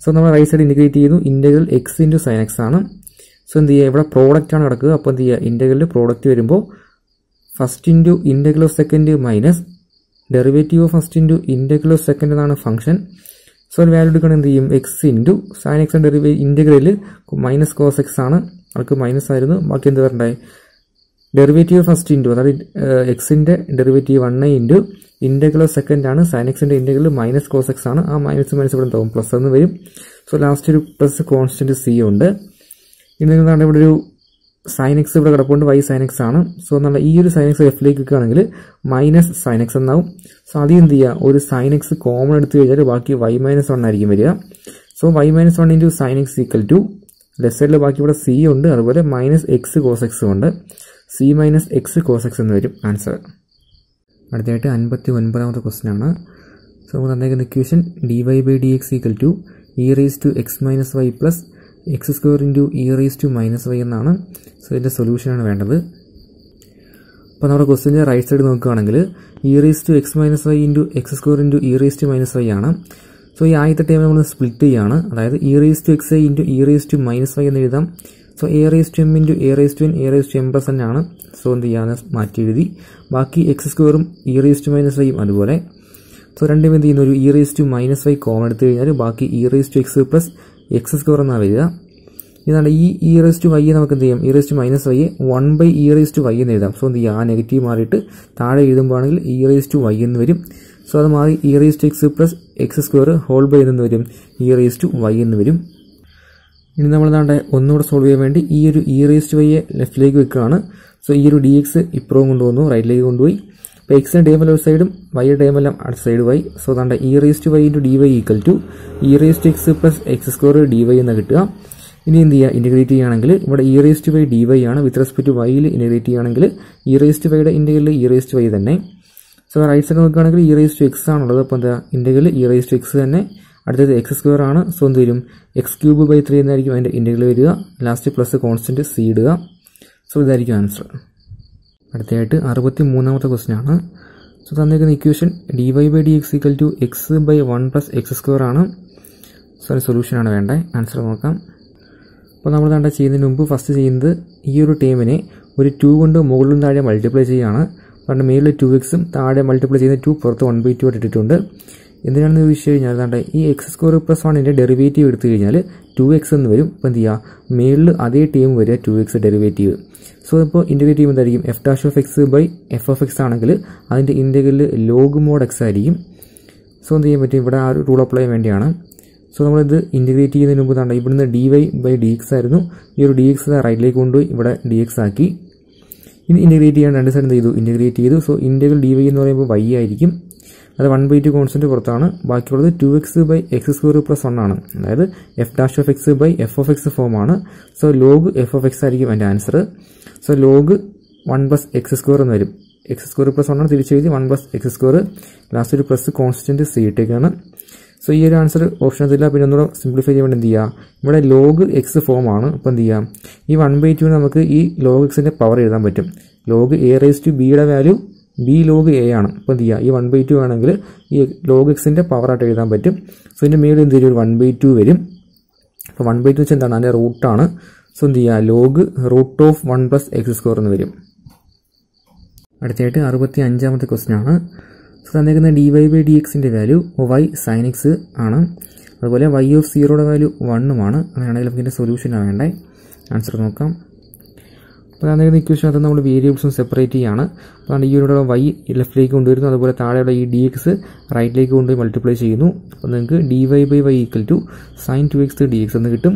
സോ നമ്മൾ റൈറ്റ് സൈഡ് ഇന്റഗ്രേറ്റ് ചെയ്യുന്നു. Integral x into sine x ആണ്. സോ എന്ത് ചെയ്യുക? ഇവിടെ പ്രോഡക്റ്റ് ആണ് കിടക്കുക. അപ്പോൾ എന്ത് ചെയ്യുക? ഇന്റഗ്രലിൽ പ്രോഡക്റ്റ് വരുമ്പോൾ first into integral second minus derivative first into integral second എന്നാണ് ഫംഗ്ഷൻ സോ ഒരു വാല്യൂ എടുക്കണം എന്ത് ചെയ്യും? X into sine x derivative integral minus cos x ആണ്. അവർക്ക് മൈനസ് ആയിരുന്നു. ബാക്കി എന്ത് വരണ്ടായി ഡെറിവേറ്റീവ് ഫസ്റ്റ് ഇന്റു അതായത് എക്സിന്റെ derivative one into integral second ആണ്. സൈൻ എക്സിന്റെ ഇന്റഗ്രൽ മൈനസ് കോസ് എക്സ് ആണ്. ആ മൈനസ് മൈനസ് ഇവിടെ എന്താവും പ്ലസ് എന്ന് വരും. സോ ലാസ്റ്റ് ഒരു പ്ലസ് കോൺസ്റ്റന്റ് സി ഉണ്ട്. ഇനി എന്താണ് ഇവിടെ ഒരു സൈൻ എക്സ് ഇവിടെ കിടപ്പുണ്ട്. വൈ സൈൻ എക്സ് ആണ്. സോ എന്നുള്ള ഈ ഒരു സൈൻ എക്സ് എഫിലേക്ക് വെക്കുകയാണെങ്കിൽ മൈനസ് സൈൻ എക്സ് എന്നാവും. സോ ആദ്യം എന്ത് ചെയ്യുക ഒരു സൈൻ എക്സ് കോമൺ എടുത്തു കഴിഞ്ഞാൽ ബാക്കി വൈ മൈനസ് വൺ ആയിരിക്കും വരിക. So Y minus one into sine X equal to left സൈഡിൽ ബാക്കി ഇവിടെ സി ഉണ്ട്. അതുപോലെ മൈനസ് എക്സ് കോസ് എക്സ് ഉണ്ട്. C minus X cos X എന്ന് വരും ആൻസർ അടുത്തായിട്ട് അൻപത്തി ഒൻപതാമത്തെ ക്വസ്റ്റ്യൻ സോ നമുക്ക് തന്നേക്കുന്ന equation d y by d x equal to e raise to x minus y plus x square into e raise to minus y എന്നാണ് സോ ഇതിന്റെ സൊല്യൂഷനാണ് വേണ്ടത് അപ്പോൾ നമ്മുടെ ക്വസ്റ്റിന്റെ റൈറ്റ് സൈഡ് നോക്കുകയാണെങ്കിൽ E raise to X minus Y into X square into E raise to minus Y ആണ് സോ ഈ ആദ്യത്തെ ടൈം നമ്മൾ സ്പ്ലിറ്റ് ചെയ്യുകയാണ് അതായത് E raise to X I into E raise to minus y എന്ന് എഴുതാം so a raise to m into a raise to n a raise to m plus n ആണ് സോ എന്ത് ചെയ്യാന്ന് മാറ്റി എഴുതി ബാക്കി എക്സ് സ്ക്വയറും ഇ റേസ് ടു മൈനസ് വൈയും അതുപോലെ സോ രണ്ടും എന്ത് ചെയ്യുന്നു ഒരു e raise to minus y common എടുത്തു കഴിഞ്ഞാൽ ബാക്കി e raise to x plus x square എന്നാണ് വരിക. ഇതാണ് ഈ ഇ റേസ് ടു വൈ നമുക്ക് എന്ത് ചെയ്യാം? E raise to minus y one by e raise to y എന്ന് എഴുതാം. സോ എന്ത് ചെയ്യാം ആ നെഗറ്റീവ് മാറിയിട്ട് താഴെ എഴുതുമ്പോഴാണെങ്കിൽ ഇ റേസ് ടു വൈ എന്ന് വരും. സോ അത് മാറി e raise to x plus x square whole by എന്ന് വരും. ഇ റേസ് ടു വൈ എന്ന് വരും. ഇനി നമ്മൾ എന്താണ്ട് ഒന്നുകൂടെ സോൾവ് ചെയ്യാൻ വേണ്ടി ഈ ഒരു ഇ റേസ്റ്റ് വൈയെ ലെഫ്റ്റിലേക്ക് വെക്കുകയാണ്. സോ ഈ ഒരു ഡി എക്സ് ഇപ്പുറവും കൊണ്ടുവന്നു റൈറ്റിലേക്ക് കൊണ്ടുപോയി. എക്സിന്റെ ടേം എല്ലാം ഒരു സൈഡും വൈയുടെ ടേം എല്ലാം അടുത്ത സൈഡ് വൈ സോ അതാണ്ട് e raised y into d y equal to e raised x plus x square d y എന്ന് കിട്ടുക. ഇനി എന്ത് ചെയ്യുക? ഇന്റഗ്രേറ്റ് ചെയ്യുകയാണെങ്കിൽ ഇവിടെ E raised Y D Y ആണ്. വിത്ത് റെസ്പെക്ട് ടു വൈയിൽ ഇന്റഗ്രേറ്റ് ചെയ്യുകയാണെങ്കിൽ ഇ റേസ്റ്റ് വൈയുടെ ഇന്റഗ്രൽ ഇ റേസ്റ്റ് വൈ തന്നെ. സോ റൈറ്റ് സൈഡ് നോക്കുകയാണെങ്കിൽ ഇ റേസ് ടു എക്സ് ആണുള്ളത്. അപ്പോൾ എന്താ? Integral e raise to x തന്നെ. അടുത്തത് എക്സ് സ്ക്വയർ ആണ്. സോ എന്ത് വരും? എക്സ് ക്യൂബ് ബൈ ത്രീ എന്നായിരിക്കും അതിന്റെ ഇന്റഗ്രൽ വരിക. ലാസ്റ്റ് പ്ലസ് കോൺസ്റ്റന്റ് സി ഇടുക. സോ ഇതായിരിക്കും ആൻസർ അടുത്തതായിട്ട് അറുപത്തി മൂന്നാമത്തെ ക്വസ്റ്റ്യൻ ആണ്. സോ തന്നിരിക്കുന്ന equation d y by d x equal to x by one plus x square ആണ് സോറി സൊല്യൂഷനാണ് വേണ്ടത് ആൻസർ നോക്കാം. അപ്പോൾ നമ്മൾ കണ്ട ചെയ്യുന്നതിന് മുമ്പ് ഫസ്റ്റ് ചെയ്യുന്നത് ഈ ഒരു ടീമിനെ ഒരു ടു കൊണ്ട് മുകളിലും താഴെ മൾട്ടിപ്ലൈ ചെയ്യുകയാണ് അതുകൊണ്ട് മേളിൽ ടു എക്സും താഴെ മൾട്ടിപ്ലൈ ചെയ്യുന്ന ടു പുറത്ത് വൺ ബൈ ടു ആയിട്ട് ഇട്ടിട്ടുണ്ട്. എന്തിനാണെന്ന് ചോദിച്ചു കഴിഞ്ഞാൽ അതാണ്ട് ഈ എക്സ് സ്ക്വയർ പ്ലസ് വണ്ണിന്റെ ഡെറിവേറ്റീവ് എടുത്തു കഴിഞ്ഞാൽ ടു എക്സ് എന്ന് വരും. അപ്പോൾ എന്ത് ചെയ്യുക മേളിൽ അതേ ടീം വരിക ടു എക്സ് ഡെറിവേറ്റീവ് സോ ഇപ്പോൾ ഇന്റഗ്രേറ്റ് ചെയ്യുമ്പോൾ എന്തായിരിക്കും? F dash of x by f of x ആണെങ്കിൽ അതിന്റെ ഇന്റഗ്രൽ ലോഗ് മോഡ് എക്സ് ആയിരിക്കും. സോ എന്ത് ചെയ്യാൻ പറ്റും? ഇവിടെ ആ ഒരു റൂൾ അപ്ലൈ ചെയ്യാൻ വേണ്ടിയാണ്. സോ നമ്മളിത് ഇന്റഗ്രേറ്റ് ചെയ്യുന്നതിന് മുമ്പ് തന്നെ ഇവിടുന്ന് d y by d x ആയിരുന്നു. ഈ ഒരു ഡി എക്സ് റൈറ്റിലേക്ക് കൊണ്ടുപോയി ഇവിടെ ഡി എക്സ് ആക്കി. ഇനി ഇന്റഗ്രേറ്റ് ചെയ്യാൻ രണ്ട് സൈഡ് എന്ത് ചെയ്തു? ഇന്റഗ്രേറ്റ് ചെയ്തു. സോ ഇന്റഗ്രൽ ഡി വൈ എന്ന് പറയുമ്പോൾ വൈ ആയിരിക്കും. അത് വൺ ബൈ ടു കോൺസ്റ്റന്റ് പുറത്താണ്. ബാക്കിയുള്ളത് two x by x square plus one ആണ്. അതായത് f dash of x by f of x form ആണ്. So log f of x ആയിരിക്കും എന്റെ answer so log one plus x square എന്ന് വരും. എക്സ് സ്ക്വയർ പ്ലസ് വൺ ആണ് തിരിച്ചു എഴുതി one plus x square last ഒരു പ്ലസ് കോൺസ്റ്റന്റ് സി ഇട്ടേക്കാണ്. സോ ഈ ഒരു ആൻസർ ഓപ്ഷൻ അതില്ല. പിന്നെ ഒന്നുകൂടെ സിംപ്ലിഫൈ ചെയ്യാൻ വേണ്ടി എന്ത് ചെയ്യുക ഇവിടെ ലോഗ് എക്സ് ഫോം ആണ്. അപ്പം എന്ത് ചെയ്യുക ഈ വൺ ബൈ ടു നമുക്ക് ഈ ലോഗ് എക്സിന്റെ പവർ എഴുതാൻ പറ്റും. ലോഗ് എ റേസ് ടു ബിയുടെ വാല്യൂ ബി ലോഗ് എ ആണ്. അപ്പോൾ എന്ത് ചെയ്യുക ഈ വൺ ബൈ ടു ആണെങ്കിൽ ഈ ലോഗ് എക്സിന്റെ പവറായിട്ട് എഴുതാൻ പറ്റും. സോ ഇതിന്റെ മേളിൽ എന്ത് ചെയ്യും വൺ ബൈ ടു വരും. അപ്പോൾ വൺ ബൈ ടു വെച്ചാൽ എന്താണ്? അതിന്റെ റൂട്ടാണ് സോ എന്ത് ചെയ്യുക? Log root of one plus x square എന്ന് വരും. അടുത്തായിട്ട് അറുപത്തി അഞ്ചാമത്തെ ക്വസ്റ്റ്യൻ ആണ്. സോ തന്നേക്കുന്ന ഡി വൈ ബൈ ഡി എക്സിന്റെ വാല്യൂ വൈ സൈൻ എക്സ് ആണ്. അതുപോലെ വൈ ഓഫ് സീറോയുടെ വാല്യൂ വണ്ണുമാണ് അങ്ങനെയാണെങ്കിൽ നമുക്ക് ഇതിന്റെ സൊല്യൂഷനാണ് വേണ്ടത് ആൻസർ നോക്കാം. അപ്പോൾ ഇക്വേഷൻ അത് നമ്മൾ വേരിയബിൾസും സെപ്പറേറ്റ് ചെയ്യാണ്. അപ്പോൾ ഈ ഒരു വൈ ലെഫ്റ്റിലേക്ക് കൊണ്ടുവരുന്നു. അതുപോലെ താഴെയുള്ള ഈ ഡി എക്സ് റൈറ്റിലേക്ക് കൊണ്ടുപോയി മൾട്ടിപ്ലൈ ചെയ്യുന്നു. അപ്പോൾ നിങ്ങൾക്ക് d y by y equal to sine two x d x എന്ന് കിട്ടും.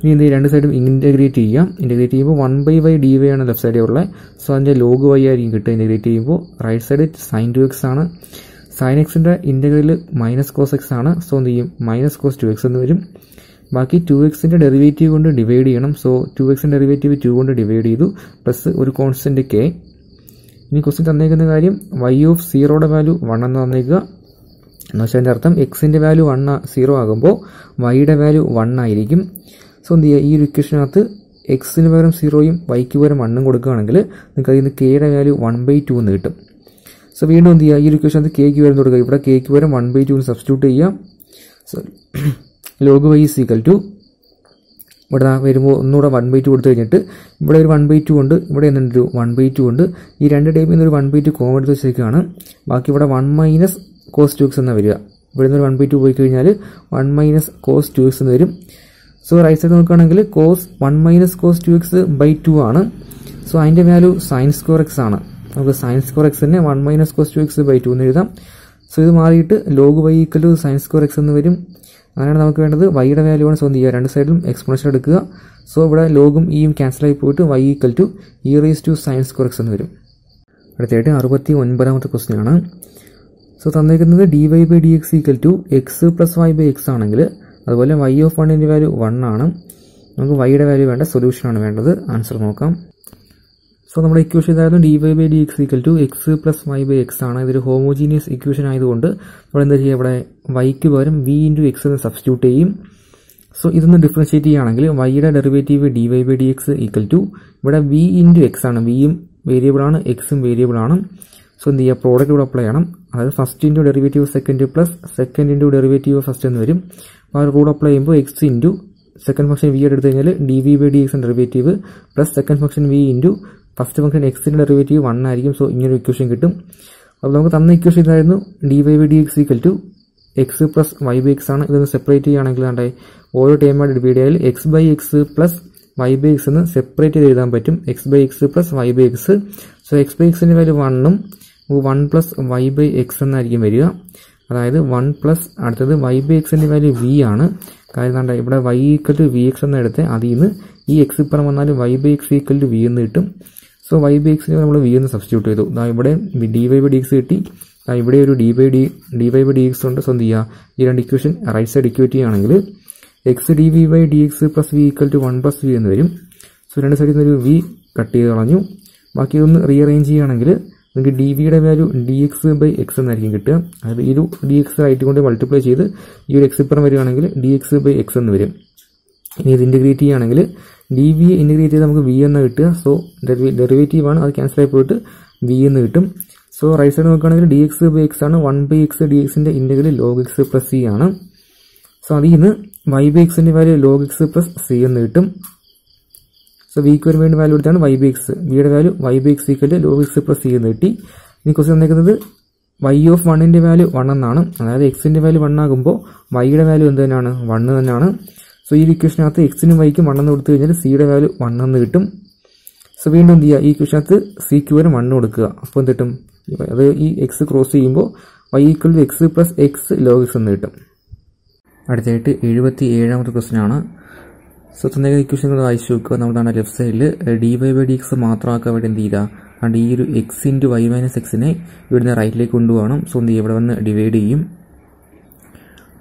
ഇനി എന്ത് രണ്ട് സൈഡും ഇന്റഗ്രേറ്റ് ചെയ്യാം. ഇന്റഗ്രേറ്റ് ചെയ്യുമ്പോൾ one by y d y ആണ് ലെഫ്റ്റ് സൈഡിൽ ഉള്ളത്. സോ അതിന്റെ ലോഗ് വൈ ആയിരിക്കും കിട്ടുക. ഇന്റഗ്രേറ്റ് ചെയ്യുമ്പോൾ right side sine two x ആണ്. സൈൻ എക്സിന്റെ ഇന്റഗ്രൽ മൈനസ് കോസ് എക്സ് ആണ്. സോ എന്ത് ചെയ്യും? മൈനസ് കോസ് ടു എക്സ് എന്ന് വരും. ബാക്കി ടു എക്സിന്റെ ഡെറിവേറ്റീവ് കൊണ്ട് ഡിവൈഡ് ചെയ്യണം. സോ ടു എക്സിന്റെ ഡെറിവേറ്റീവ് ടു കൊണ്ട് ഡിവൈഡ് ചെയ്തു. പ്ലസ് ഒരു കോൺസ്റ്റന്റ് കെ ഇനി ക്വസ്റ്റ്യൻ തന്നേക്കുന്ന കാര്യം വൈ ഓഫ് സീറോയുടെ വാല്യൂ വൺ എന്ന് തന്നേക്കുക. എന്ന് വെച്ചാൽ അതിന്റെ അർത്ഥം എക്സിന്റെ വാല്യൂ വൺ സീറോ ആകുമ്പോൾ വൈയുടെ വാല്യൂ വൺ ആയിരിക്കും. സോ എന്ത് ചെയ്യുക? ഈ ഒരു ഇക്വേഷനകത്ത് എക്സിന് പകരം സീറോയും വൈക്ക് പകരം വണ്ണും കൊടുക്കുകയാണെങ്കിൽ നിങ്ങൾക്ക് അതിൽ നിന്ന് കെയുടെ വാല്യൂ വൺ ബൈ ടു എന്ന് കിട്ടും. സോ വീണ്ടും എന്ത് ചെയ്യുക? ഈ ഒരു ഇക്വേഷനകത്ത് കേക്ക് വരും കൊടുക്കുക ഇവിടെ കേക്ക് പകരം വൺ ബൈ ടു സബ്സ്റ്റിറ്റ്യൂട്ട് ചെയ്യാം so log y is equal to ഇവിടെ വരുമ്പോൾ ഒന്നുകൂടെ വൺ ബൈ ടു കൊടുത്തു കഴിഞ്ഞിട്ട് ഇവിടെ ഒരു വൺ ബൈ ടു ഉണ്ട് ഇവിടെ എന്തുണ്ട്? വൺ ബൈ ടു ഉണ്ട്. ഈ രണ്ട് ടൈപ്പിൽ നിന്ന് ഒരു വൺ ബൈ ടു കോമൺ എടുത്ത് വെച്ചേക്കാണ് ബാക്കി ഇവിടെ one minus cos two x എന്ന് വരിക. ഇവിടെ നിന്ന് ഒരു വൺ ബൈ ടു പോയി കഴിഞ്ഞാൽ one minus cos two x എന്ന് വരും. സോ റൈറ്റ് സൈഡ് നോക്കുകയാണെങ്കിൽ cos one minus cos two x by two ആണ്. സോ അതിന്റെ വാല്യൂ സൈൻ സ്ക്വയർ എക്സ് ആണ്. നമുക്ക് sine square എക്സിനെ one minus cos two x by two എന്ന് എഴുതാം. സോ ഇത് മാറിയിട്ട് log y equal to sine square x എന്ന് വരും. അങ്ങനെയാണ് നമുക്ക് വേണ്ടത്. വൈയുടെ വാല്യൂ ആണ്. സ്വന്തം ചെയ്യുക? രണ്ട് സൈഡിലും എക്സ്പ്രഷൻ എടുക്കുക. സോ ഇവിടെ ലോഗും ഇയും ക്യാൻസൽ ആയി പോയിട്ട് y equal to e raise to sines x എന്ന് വരും. അടുത്തായിട്ട് അറുപത്തി ഒൻപതാമത്തെ ക്വസ്റ്റ്യൻ ആണ്. സോ തന്നിരിക്കുന്നത് d y by d x equal to x plus y by x ആണെങ്കിൽ അതുപോലെ വൈ ഓഫ് വണ്ണിന്റെ വാല്യൂ വൺ ആണ്. നമുക്ക് വൈയുടെ വാല്യൂ വേണ്ട. സൊല്യൂഷൻ ആണ് വേണ്ടത്. ആൻസർ നോക്കാം. സോ നമ്മുടെ ഇക്വേഷൻ ഇതായിരുന്നു d y by d x equal to x plus y by x ആണ്. ഇതൊരു ഹോമോജീനിയസ് ഇക്വേഷൻ ആയതുകൊണ്ട് നമ്മൾ എന്താ ചെയ്യുക? ഇവിടെ വൈക്ക് പകരം വി ഇന്റു എക്സ് എന്ന് സബ്സ്റ്റിറ്റ്യൂട്ട് ചെയ്യും. സോ ഇതൊന്ന് ഡിഫറൻഷിയേറ്റ് ചെയ്യുകയാണെങ്കിൽ വൈയുടെ derivative d y by d x equal to ഇവിടെ വി ഇന്റു എക്സ് ആണ്. വിയും വേരിയബിൾ ആണ് എക്സും വേരിയബിൾ ആണ്. സോ എന്ത് ചെയ്യുക? പ്രോഡക്റ്റ് ഇവിടെ അപ്ലൈ ചെയ്യണം. അതായത് first into derivative second plus second into derivative first എന്ന് വരും. അപ്പോൾ ആ റൂൾ അപ്ലൈ ചെയ്യുമ്പോൾ x into second function v എടുത്തു കഴിഞ്ഞാൽ d v by d x derivative plus second function v into first function എക്സിന്റെ ഡെറിവേറ്റീവ് വൺ ആയിരിക്കും സോ ഇങ്ങനൊരു ഇക്വേഷൻ കിട്ടും. അപ്പോൾ നമുക്ക് തന്ന ഇക്വേഷൻ ഇതായിരുന്നു. D y by d x equal to x plus y by x ആണ്. ഇതൊന്ന് സെപ്പറേറ്റ് ചെയ്യുകയാണെങ്കിൽ ഉണ്ടായി ഓരോ ടൈമായിട്ട് ഡിവൈഡ് ചെയ്താൽ x by x plus y by x എന്ന് സെപ്പറേറ്റ് ചെയ്ത് എഴുതാൻ പറ്റും. X by x plus y by x so x by എക്സിന്റെ വാല്യൂ വണ്ണും one plus y by x എന്നായിരിക്കും വരിക. അതായത് വൺ പ്ലസ് അടുത്തത് വൈ ബൈ എക്സിന്റെ വാല്യൂ വി ആണ്. കാര്യം കണ്ട ഇവിടെ y equal to v x എന്ന് എടുത്ത് അതിൽ നിന്ന് ഈ എക്സ് ഇപ്പുറം വന്നാൽ y by x equal to v എന്ന് കിട്ടും. സോ വൈ ബി എക്സിന് നമ്മൾ വി എന്ന് സബ്സ്റ്റിറ്റ്യൂട്ട് ചെയ്തു. ദാ ഇവിടെ d y by d x കിട്ടി. ദാ ഇവിടെ ഒരു d by d d y by d x ഉണ്ട്. സോ എന്ത് ചെയ്യുക ഈ രണ്ട് ഇക്വേഷൻ റൈറ്റ് സൈഡ് ഇക്വേറ്റ് ചെയ്യുകയാണെങ്കിൽ x d v by d x plus v equal to one plus v എന്ന് വരും. സോ രണ്ട് സൈഡിൽ നിന്ന് ഒരു വി കട്ട് ചെയ്ത് കളഞ്ഞു. ബാക്കി ഇതൊന്ന് റീഅറേഞ്ച് ചെയ്യുകയാണെങ്കിൽ നിങ്ങൾക്ക് ഡി വിയുടെ value d x by x എന്നായിരിക്കും കിട്ടുക. അതായത് ഒരു ഡി എക്സ് റൈറ്റ് കൊണ്ട് മൾട്ടിപ്ലൈ ചെയ്ത് ഈ ഒരു എക്സ് ഇപ്പുറം വരികയാണെങ്കിൽ ഡി എക്സ് ബൈ എക്സ് എന്ന് വരും. ഇനി ഇത് ഇന്റഗ്രേറ്റ് ചെയ്യുകയാണെങ്കിൽ ഡി വി ഇന്റഗ്രേറ്റ് ചെയ്ത് നമുക്ക് വി എന്ന് കിട്ടുക. സോ ഡെറിവേറ്റീവ് ആണ്. അത് ക്യാൻസൽ ആയി പോയിട്ട് വി എന്ന് കിട്ടും. സോ റൈറ്റ് സൈഡ് നോക്കുകയാണെങ്കിൽ ഡി എക്സ് ബൈ എക്സ് ആണ്. വൺ ബൈ എക്സ് ഡി എക്സിന്റെ integral log x plus c ആണ്. സോ അതിൽ നിന്ന് വൈ ബൈ എക്സിന്റെ value log x plus c എന്ന് കിട്ടും. സോ വിക്ക് ഒരു വേണ്ടി വാല്യൂ എടുത്താണ് വൈ ബൈ എക്സ് വിയുടെ value y by x equal log x plus c എന്ന് കിട്ടി. ഇനി ക്വസ്റ്റ്യൻ തന്നേക്കുന്നത് വൈ ഓഫ് വണ്ണിന്റെ വാല്യൂ വൺ എന്നാണ്. അതായത് എക്സിന്റെ വാല്യൂ വൺ ആകുമ്പോൾ വൈയുടെ വാല്യൂ എന്ത് തന്നെയാണ്? വണ്ണ് തന്നെയാണ്. സോ ഈ ഇക്വേഷനകത്ത് എക്സിനും വൈക്കും വണ്ണെന്ന് കൊടുത്തു കഴിഞ്ഞാൽ സിയുടെ വാല്യൂ വണ്ണെന്ന് കിട്ടും. സോ വീണ്ടും എന്ത് ചെയ്യുക? ഈ ഇക്വേഷനകത്ത് സിക്ക് വരെ വണ്ണ് കൊടുക്കുക. അപ്പോൾ എന്ത് കിട്ടും? അത് ഈ എക്സ് ക്രോസ് ചെയ്യുമ്പോൾ y equal to x plus x log x എന്ന് കിട്ടും. അടുത്തായിട്ട് എഴുപത്തി ഏഴാമത്തെ ക്വസ്റ്റൻ ആണ്. സോ തന്നെ ഇക്വേഷൻ ഒന്ന് വായിച്ചു നോക്കുക. നമ്മളാണ് ലെഫ്റ്റ് സൈഡിൽ D Y by D X മാത്രമാക്കാൻ വേണ്ടി എന്ത് ചെയ്യുക അതുകൊണ്ട് ഈ ഒരു എക്സ് ഇന്റു വൈ മൈനസ് എക്സിനെ ഇവിടുന്ന് റൈറ്റിലേക്ക് കൊണ്ടുപോകണം. സോ എന്ത് ഇവിടെ വന്ന് ഡിവൈഡ് ചെയ്യും.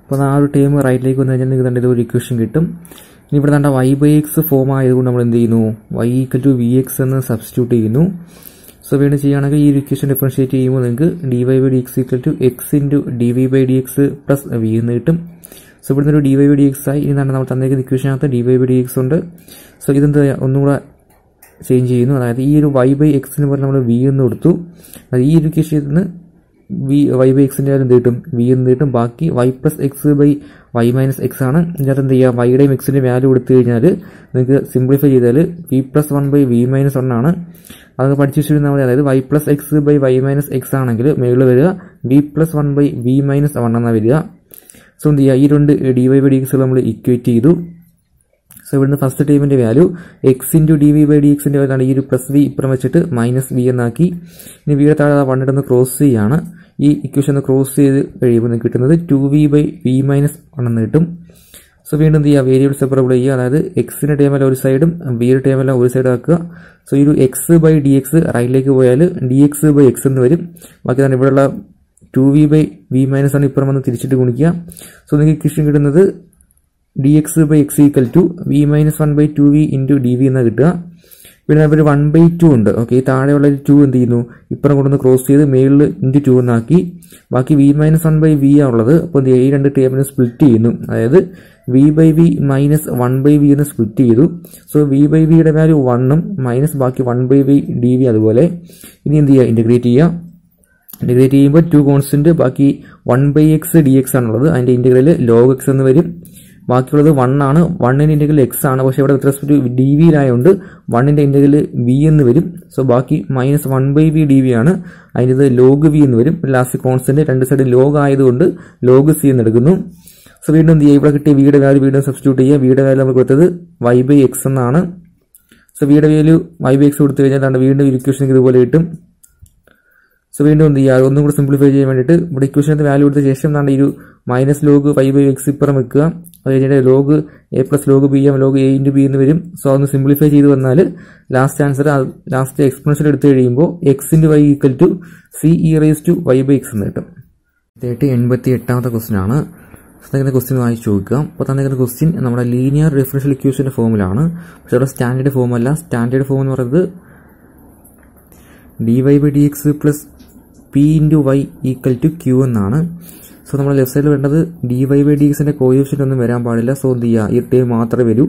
അപ്പോൾ ആ ഒരു ടൈം റൈറ്റിലേക്ക് വന്നു കഴിഞ്ഞാൽ നിങ്ങൾക്ക് ഇത് ഒരു ഇക്വേഷൻ കിട്ടും. ഇനി ഇവിടെ കണ്ട വൈ ബൈ എക്സ് ഫോം ആയതുകൊണ്ട് നമ്മൾ എന്ത് ചെയ്യുന്നു? Y equal to v x എന്ന് സബ്സ്റ്റിറ്റ്യൂട്ട് ചെയ്യുന്നു. സോ വീണ്ടും ചെയ്യുകയാണെങ്കിൽ ഈ ഒരു ഇക്വേഷൻ ഡിഫറൻഷിയേറ്റ് ചെയ്യുമ്പോൾ നിങ്ങൾക്ക് d y by d x equal to x into d y by d x plus v എന്ന് കിട്ടും. സോ ഇവിടുന്ന് ഒരു d y by d x ആയി. ഇനി നമ്മൾ തന്നേക്കുന്ന ഇക്വേഷനകത്ത് d y by d x ഉണ്ട്. സോ ഇതെന്ത് ഒന്നുകൂടെ ചേഞ്ച് ചെയ്യുന്നു. അതായത് ഈ ഒരു വൈ ബൈ എക്സിന് പോലെ നമ്മൾ വി എന്ന് കൊടുത്തു. അത് ഈ ഒരു ഇക്വേഷനിൽ നിന്ന് വി വൈ ബൈ എക്സിന്റെ കാര്യം എന്ത് കിട്ടും? വി എന്ന് കിട്ടും. ബാക്കി y plus x by y minus x ആണ്. ഇതിനകത്ത് എന്ത് ചെയ്യുക? വൈയുടെയും എക്സിന്റെ വാല്യൂ കൊടുത്തു കഴിഞ്ഞാൽ നിങ്ങൾക്ക് സിംപ്ലിഫൈ ചെയ്താൽ v plus one by v minus one ആണ്. അത് പഠിച്ചു വെച്ചിരുന്ന പോലെ അതായത് y plus x by y minus x ആണെങ്കിൽ മേളിൽ വരിക v plus one by v minus one എന്നാണ് വരിക. സോ എന്ത് ചെയ്യുക? ഈ രണ്ട് d y by d x നമ്മൾ ഇക്വേറ്റ് ചെയ്തു. സോ ഇവിടുന്ന് ഫസ്റ്റ് ടൈമിന്റെ value x into d v by d എക്സിന്റെ വാല്യൂ ഈ ഒരു പ്ലസ് വി ഇപ്പുറം വെച്ചിട്ട് മൈനസ് വി എന്നാക്കി. ഇനി വിയുടെ താഴെ വൺ ഇടുന്ന ക്രോസ് ചെയ്യാണ്. ഈ ഇക്വേഷൻ ക്രോസ് ചെയ്ത് കഴിയുമ്പോൾ നിങ്ങൾക്ക് കിട്ടുന്നത് two v by v minus one എന്ന് കിട്ടും. സോ വീണ്ടും എന്ത് ചെയ്യുക? വേരിയബിൾ സെപ്പറബിൾ ചെയ്യുക. അതായത് എക്സിന്റെ ടൈമല്ല ഒരു സൈഡും വിയുടെ ടൈമല്ല ഒരു സൈഡ് ആക്കുക. സോ ഈ ഒരു എക്സ് ബൈ ഡി എക്സ് റൈറ്റിലേക്ക് പോയാൽ ഡി എക്സ് ബൈ എക്സ് എന്ന് വരും. ബാക്കി തന്നെ ഇവിടെയുള്ള two v by v minus ആണ് ഇപ്പുറം വന്ന് തിരിച്ചിട്ട് ഗുണിക്കുക. സോ നിങ്ങൾക്ക് ഇക്വേഷൻ കിട്ടുന്നത് d x by x equal to v minus one by two v into d v എന്നാണ് കിട്ടുക. പിന്നെ അവർ വൺ ബൈ ടു ഉണ്ട്. ഓക്കെ ഈ താഴെയുള്ള ഒരു ടു എന്ത് ചെയ്യുന്നു? ഇപ്പുറം കൊണ്ടൊന്ന് ക്രോസ് ചെയ്ത് മേളിൽ ഇന്റു ടു എന്നാക്കി. ബാക്കി v minus one by v ആണുള്ളത് അപ്പോൾ ഈ രണ്ട് ടേബിളിനെ സ്പ്ലിറ്റ് ചെയ്യുന്നു. അതായത് v by v minus one by v എന്ന് സ്പ്ലിറ്റ് ചെയ്തു. സോ വി ബൈ വിയുടെ വാല്യൂ വണ്ണും മൈനസ് ബാക്കി one by v d v അതുപോലെ. ഇനി എന്ത് ചെയ്യുക? ഇന്റഗ്രേറ്റ് ചെയ്യുക. ഇന്റഗ്രേറ്റ് ചെയ്യുമ്പോൾ ടു കോൺസ്റ്റന്റ് ബാക്കി one by x d x ആണുള്ളത്. അതിന്റെ ഇന്റഗ്രൽ ലോഗ് എക്സ് എന്ന് വരും. ബാക്കിയുള്ളത് വൺ ആണ്. വണ്ണിന്റെ ഇന്റഗ്രൽ എക്സ് ആണ്. പക്ഷേ ഇവിടെ വിത്ത് റെസ്പെക്ട് ഡി വിയിലായതുകൊണ്ട് വണ്ണിന്റെ ഇന്റഗ്രൽ വി എന്ന് വരും. സോ ബാക്കി minus one by v d v ആണ്. അതിന്റെ ലോഗ് വി എന്ന് വരും. ലാസ്റ്റ് കോൺസ്റ്റന്റ് രണ്ട് സൈഡ് ലോഗ് ആയതുകൊണ്ട് ലോഗ് സി എന്ന് എടുക്കുന്നു. സോ വീണ്ടും എന്ത് ചെയ്യുക? ഇവിടെ കിട്ടിയ വിയുടെ വാല്യൂ വീണ്ടും സബ്സ്റ്റിറ്റ്യൂട്ട് ചെയ്യുക. വിയുടെ വാല്യൂ നമ്മൾ കൊടുത്തത് വൈ ബൈ എക്സ് എന്നാണ്. സോ വിയുടെ വാല്യൂ വൈ ബൈ എക്സ് കൊടുത്തു കഴിഞ്ഞാൽ അതാണ് വീണ്ടും ഇക്വേഷൻ ഇതുപോലെ കിട്ടും. സോ വീണ്ടും എന്ത് ചെയ്യുക? ഒന്നും കൂടി സിംപ്ലിഫൈ ചെയ്യാൻ വേണ്ടിയിട്ട് ഇവിടെ ഇക്വേഷനത്തെ വാല്യൂ കൊടുത്ത ശേഷം എന്താണ് ഈ ഒരു minus log five by x ഇപ്പുറം വെക്കുക. അത് log a plus log b m log a into b എന്ന് വരും. സോ അതൊന്ന് സിംപ്ലിഫൈ ചെയ്ത് വന്നാൽ ലാസ്റ്റ് ആൻസർ ലാസ്റ്റ് എക്സ്പ്രഷൻ എടുത്തു കഴിയുമ്പോൾ x into y equal to c e raise to y by x എന്ന് കിട്ടും. ഇതായിട്ട് എൺപത്തി എട്ടാമത്തെ ക്വസ്റ്റ്യൻ ആണ് തന്നിരിക്കുന്ന ക്വസ്റ്റ്യൻ വായിച്ച് നോക്കാം അപ്പോൾ തന്നിരിക്കുന്ന ക്വസ്റ്റ്യൻ നമ്മുടെ ലീനിയർ ഡിഫറൻഷ്യൽ ഇക്വേഷന്റെ ഫോമിലാണ് പക്ഷേ അവിടെ സ്റ്റാൻഡേർഡ് ഫോം അല്ല. സ്റ്റാൻഡേർഡ് ഫോം എന്ന് പറയുന്നത് d y by d x plus p into y equal to q എന്നാണ്. സോ നമ്മൾ ലെഫ്റ്റ് സൈഡിൽ വേണ്ടത് ഡി വൈ ബൈ ഡി എക്സിന്റെ കോയോഫിഷ്യന്റ് ഒന്നും വരാൻ പാടില്ല. സോ എന്ത് ചെയ്യുക ഈ ടൈം മാത്രമേ വരൂ.